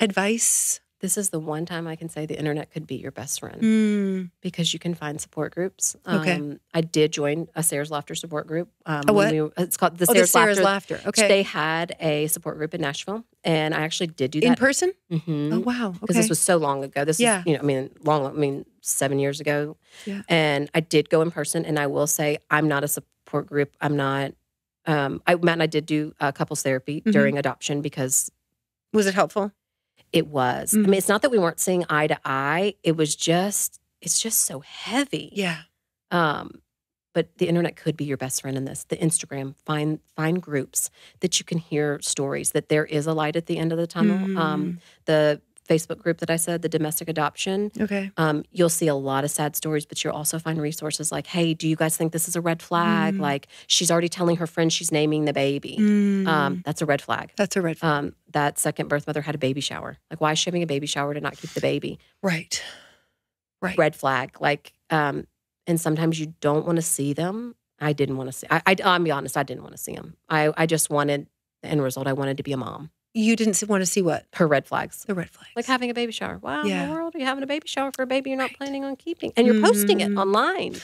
advice? This is the one time I can say the internet could be your best friend Mm. because you can find support groups. Okay. Um, I did join a Sarah's Laughter support group. Um, A what? we- it's called the Oh, Sarah's, the Sarah's Laughter. laughter. Okay. They had a support group in Nashville, and I actually did do that in person? Mhm. Oh wow. because Okay. this was so long ago. This Yeah. is, you know, I mean, long, I mean, seven years ago. Yeah. And I did go in person, and I will say, I'm not a support group. I'm not. Um, I Matt and I did do uh, couples therapy Mhm. during adoption because was it helpful? it was. I Mhm. mean, it's not that we weren't seeing eye to eye. It was just, it's just so heavy. Yeah. Um, but the internet could be your best friend in this. The Instagram, find find groups that you can hear stories that there is a light at the end of the tunnel. Um, the Facebook group that I said, the domestic adoption, Okay. um, you'll see a lot of sad stories, but you'll also find resources like, hey, do you guys think this is a red flag? Mm. Like she's already telling her friend she's naming the baby. Mm. Um, that's a red flag. That's a red flag. Um, that second birth mother had a baby shower. Like, why is she having a baby shower to not keep the baby? right. Right. Red flag. Like, um, and sometimes you don't want to see them. I didn't want to see. I, I, I'll be honest. I didn't want to see them. I, I just wanted the end result. I wanted to be a mom. You didn't want to see what? Her red flags. The red flags. Like having a baby shower. Wow, in the world, are you having a baby shower for a baby you're not planning on keeping? And you're posting it Mhm. online.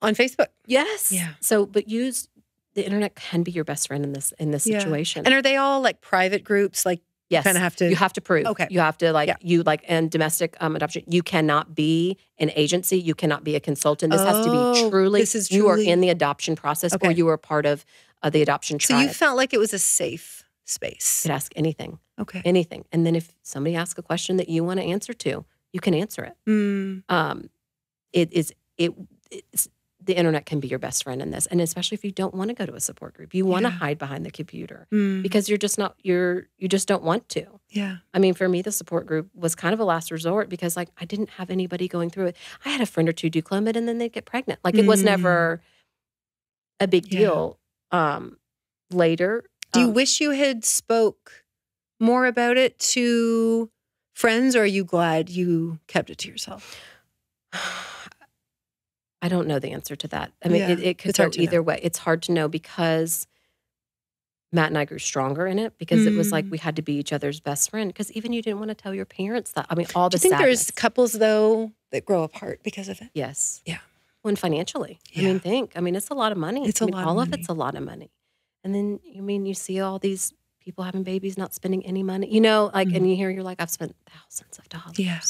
on Facebook. Yes. Yeah. So, but use the internet can be your best friend in this in this Yeah. situation. And are they all like private groups? Like yes, kind of have to you have to prove. Okay. You have to like Yeah. you like and domestic um, adoption. You cannot be an agency. You cannot be a consultant. This has to Oh, be truly. this is truly, you are in the adoption process, or you are part of uh, the adoption So you felt like it was a safe space. could ask anything, Okay. anything, and then if somebody asks a question that you want to answer to, you can answer it. Mm. um, it is it it's, the internet can be your best friend in this and especially if you don't want to go to a support group you want to Yeah. hide behind the computer Mm. because you're just not you're you just don't want to Yeah. i mean for me the support group was kind of a last resort because like i didn't have anybody going through it i had a friend or two do clomid and then they'd get pregnant like it was Mm. never a big Yeah. deal um later Do you um, wish you had spoke more about it to friends, or are you glad you kept it to yourself? [SIGHS] I don't know the answer to that. I mean, Yeah, it, it could go to know. either way. It's hard to know because Matt and I grew stronger in it because it was like Mm. we had to be each other's best friend. Because even you didn't want to tell your parents that. I mean, all Do the you think there's couples though that grow apart because of it? yes, Yeah. Well, and financially, I mean, think. I mean, it's a lot of money. It's I a mean, lot all of money. it's a lot of money. And then I mean, you see all these people having babies, not spending any money. You know, like, and you hear you're like, I've spent thousands of dollars Mm-hmm. Yeah.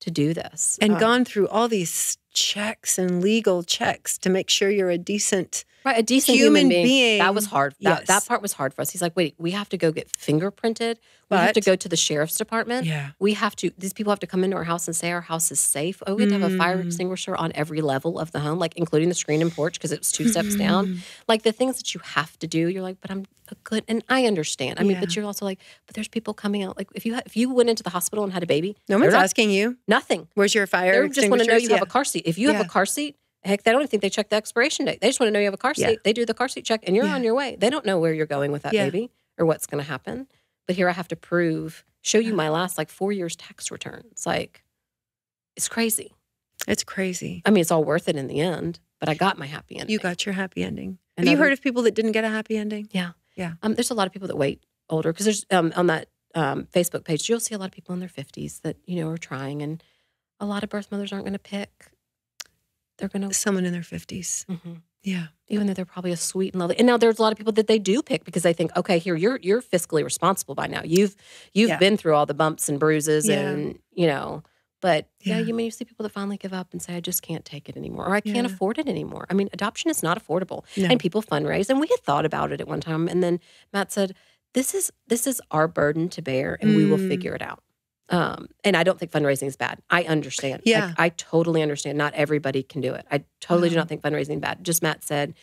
to do this, And Um, gone through all these checks and legal checks to make sure you're a decent Right, a decent human human, being. That was being, hard. That, that part was hard for us. He's like, wait, we have to go get fingerprinted. We have to go to the sheriff's department. Yeah. We have to. These people have to come into our house and say our house is safe. Oh, we have to have a fire Mm. extinguisher on every level of the home, like including the screen and porch because it was two steps down. Mm. Like the things that you have to do. You're like, but I'm a good, and I understand. I mean, but you're also like, but there's people coming out. Like if you if you went into the hospital and had a baby, No one's not- asking you. nothing. Where's your fire They just want to know you extinguishers? have a car seat. If you Yeah. have a car seat, heck, they don't even think they check the expiration date. They just want to know you have a car seat. Yeah. They do the car seat check and you're Yeah. on your way. They don't know where you're going with that Yeah. baby or what's going to happen. But here I have to prove, show you my last like four years tax return. It's like, it's crazy. It's crazy. I mean, it's all worth it in the end, but I got my happy ending. You got your happy ending. And Have you heard of people that didn't get a happy ending? Yeah. Yeah. Um, there's a lot of people that wait older because there's um, on that um, Facebook page, you'll see a lot of people in their 50s that, you know, are trying and a lot of birth mothers aren't going to pick. They're going to, Someone in their 50s. Yeah. even though they're probably a sweet and lovely. And now there's a lot of people that they do pick because they think, okay, here you're you're fiscally responsible by now. You've you've Yeah. been through all the bumps and bruises Yeah. and you know. But yeah, Yeah. you mean you see people that finally give up and say, I just can't take it anymore, or I can't afford it anymore. I mean, adoption is not affordable, No. and people fundraise. And we had thought about it at one time, and then Matt said, "This is this is our burden to bear, and we will Mm. figure it out." Um, and I don't think fundraising is bad. I understand. Like, Yeah. I totally understand. Not everybody can do it. I totally do not think fundraising is bad. Just Matt said,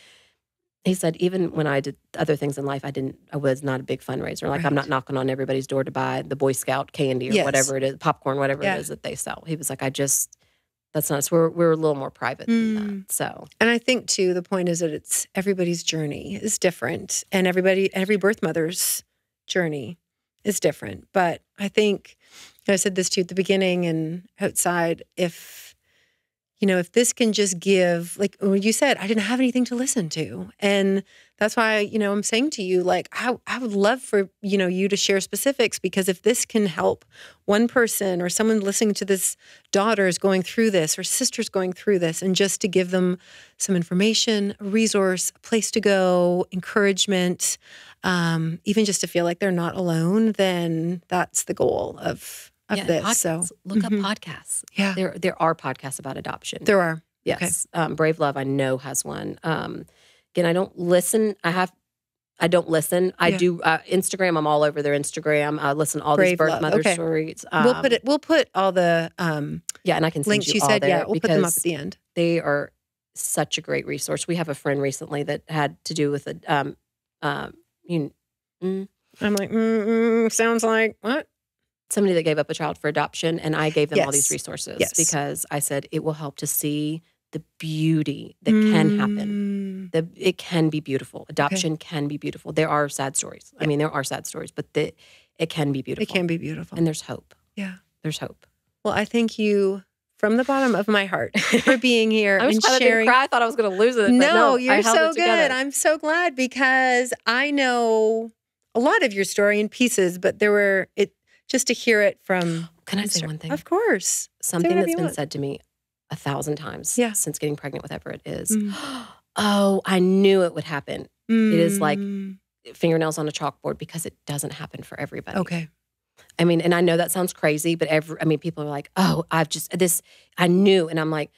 he said even when I did other things in life, I didn't. I was not a big fundraiser. Like I'm not knocking on everybody's door to buy the Boy Scout candy or Yes. whatever it is, popcorn, whatever Yeah. it is that they sell. He was like, I just that's not. So we're we're a little more private than Mm. that. So And I think too, the point is that it's everybody's journey is different, and everybody, every birth mother's journey is different. But I think I said this to you at the beginning and outside. If, you know, if this can just give, like you said, I didn't have anything to listen to. And that's why, you know, I'm saying to you, like, I, I would love for, you know, you to share specifics because if this can help one person or someone listening to this daughter is going through this or sister's going through this, and just to give them some information, a resource, a place to go, encouragement, um, even just to feel like they're not alone, then that's the goal of of Yeah, this. podcasts. So look Mhm. up podcasts. yeah, There there are podcasts about adoption. there are. Yes. Um, Brave Love, I know has one. Um, again, I don't listen. I have, I don't listen. I Yeah. do uh, Instagram. I'm all over their Instagram. I listen to all Brave these birth Love, mother okay. stories. we'll put Um, it. We'll put all the um, Yeah, and I can send links you, you said. Yeah, we'll put them up at the end. they are such a great resource. We have a friend recently that had to do with a um, um, you mm, I'm like, mm, mm, sounds like what? Somebody that gave up a child for adoption, and I gave them all these resources Yes. because I said it will help to see the beauty that can Mm, happen. The, it can be beautiful. Adoption can be beautiful. There are sad stories. I mean, there are sad stories, but the, it can be beautiful. It can be beautiful. and there's hope. yeah. There's hope. Well, I thank you from the bottom of my heart for [LAUGHS] being here I was and glad I sharing. cry. I thought I was going to lose it. No, no, you're so good. I'm so glad because I know a lot of your story in pieces, but there were it just to hear it from. Can I say one thing? Of course. Something that's been want. said to me a thousand times Yeah. since getting pregnant with Everett is, Mm. [GASPS] oh, I knew it would happen. It is like- Mm, Fingernails on a chalkboard because it doesn't happen for everybody. okay. I mean, and I know that sounds crazy, but every, I mean, people are like, oh, I've just, this, I knew. And I'm like,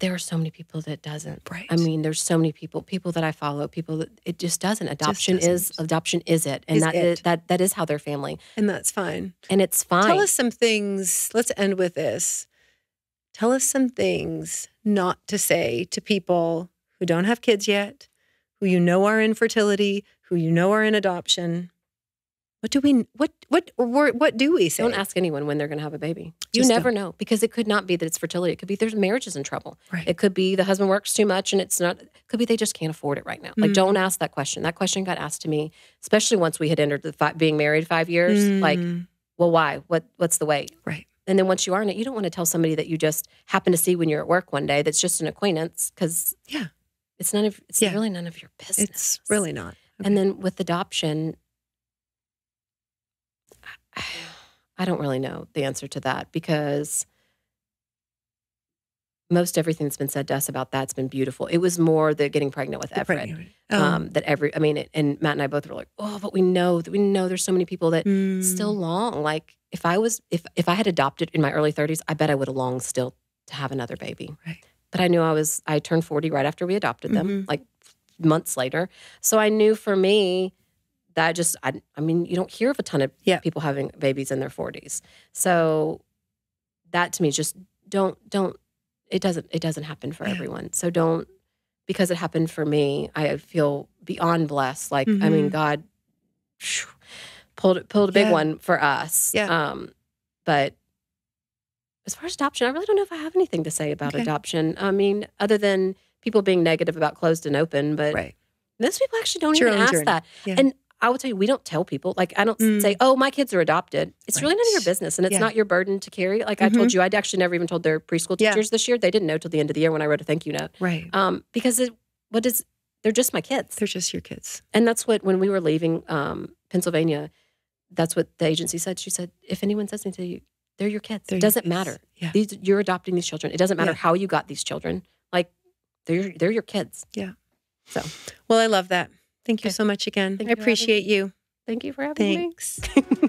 there are so many people that doesn't. Right. I mean, there's so many people, people that I follow, people that it just doesn't. Adoption is doesn't. adoption is it, and Is that it. is- that that is how they're family, and that's fine. and it's fine. Tell us some things. Let's end with this. Tell us some things not to say to people who don't have kids yet, who you know are in fertility, who you know are in adoption. What do we what what what, what do we say? Don't ask anyone when they're going to have a baby. You Just never know because it could not be that it's fertility. It could be there's marriage is in trouble. Right. It could be the husband works too much and it's not. It could be they just can't afford it right now. Like, Mm. don't ask that question. That question got asked to me, especially once we had entered the being married five years. Like, Mm, well, why? What What's the wait? right. And then once you are in it, you don't want to tell somebody that you just happen to see when you're at work one day that's just an acquaintance because Yeah. it's none of it's Yeah. really none of your business. It's really not. And then with adoption, [SIGHS] I don't really know the answer to that because most everything that's been said to us about that's been beautiful. It was more the getting pregnant with The Everett. pregnant- Oh. Um, that every, I mean, and Matt and I both were like, oh, but we know that we know there's so many people that Mm, still long. Like if I was, if if I had adopted in my early 30s, I bet I would have longed still to have another baby. Right. But I knew I was, I turned 40 right after we adopted them, Mhm. like months later. So I knew for me that just, I, I mean, you don't hear of a ton of Yeah. people having babies in their 40s. So that to me just don't, don't, it doesn't, it doesn't happen for Yeah. everyone. So don't, because it happened for me, I feel beyond blessed. Like, I mean, Mhm. God phew, pulled pulled a big Yeah. one for us. Yeah. Um, but as far as adoption, I really don't know if I have anything to say about Okay. adoption. I mean, other than people being negative about closed and open, but right. most people actually don't It's even ask journey. that. Yeah. And I will tell you, we don't tell people. Like, I don't Mm. say, "Oh, my kids are adopted." It's really none of your business, and it's Yeah. not your burden to carry. Like I told you, I'd actually never even told their preschool Yeah. teachers this year. They didn't know till the end of the year when I wrote a thank you note. Right. Um, because it, what is they're just my kids. They're just your kids. And that's what when we were leaving um, Pennsylvania, that's what the agency said. She said, if anyone says anything to you, they're your kids. They're it doesn't kids. matter. Yeah. These you're adopting these children. It doesn't matter Yeah. how you got these children. Like they're they're your kids. Yeah. So Well, I love that. Thank you so much again. Thank I appreciate you. thank you for having Thanks. me. [LAUGHS]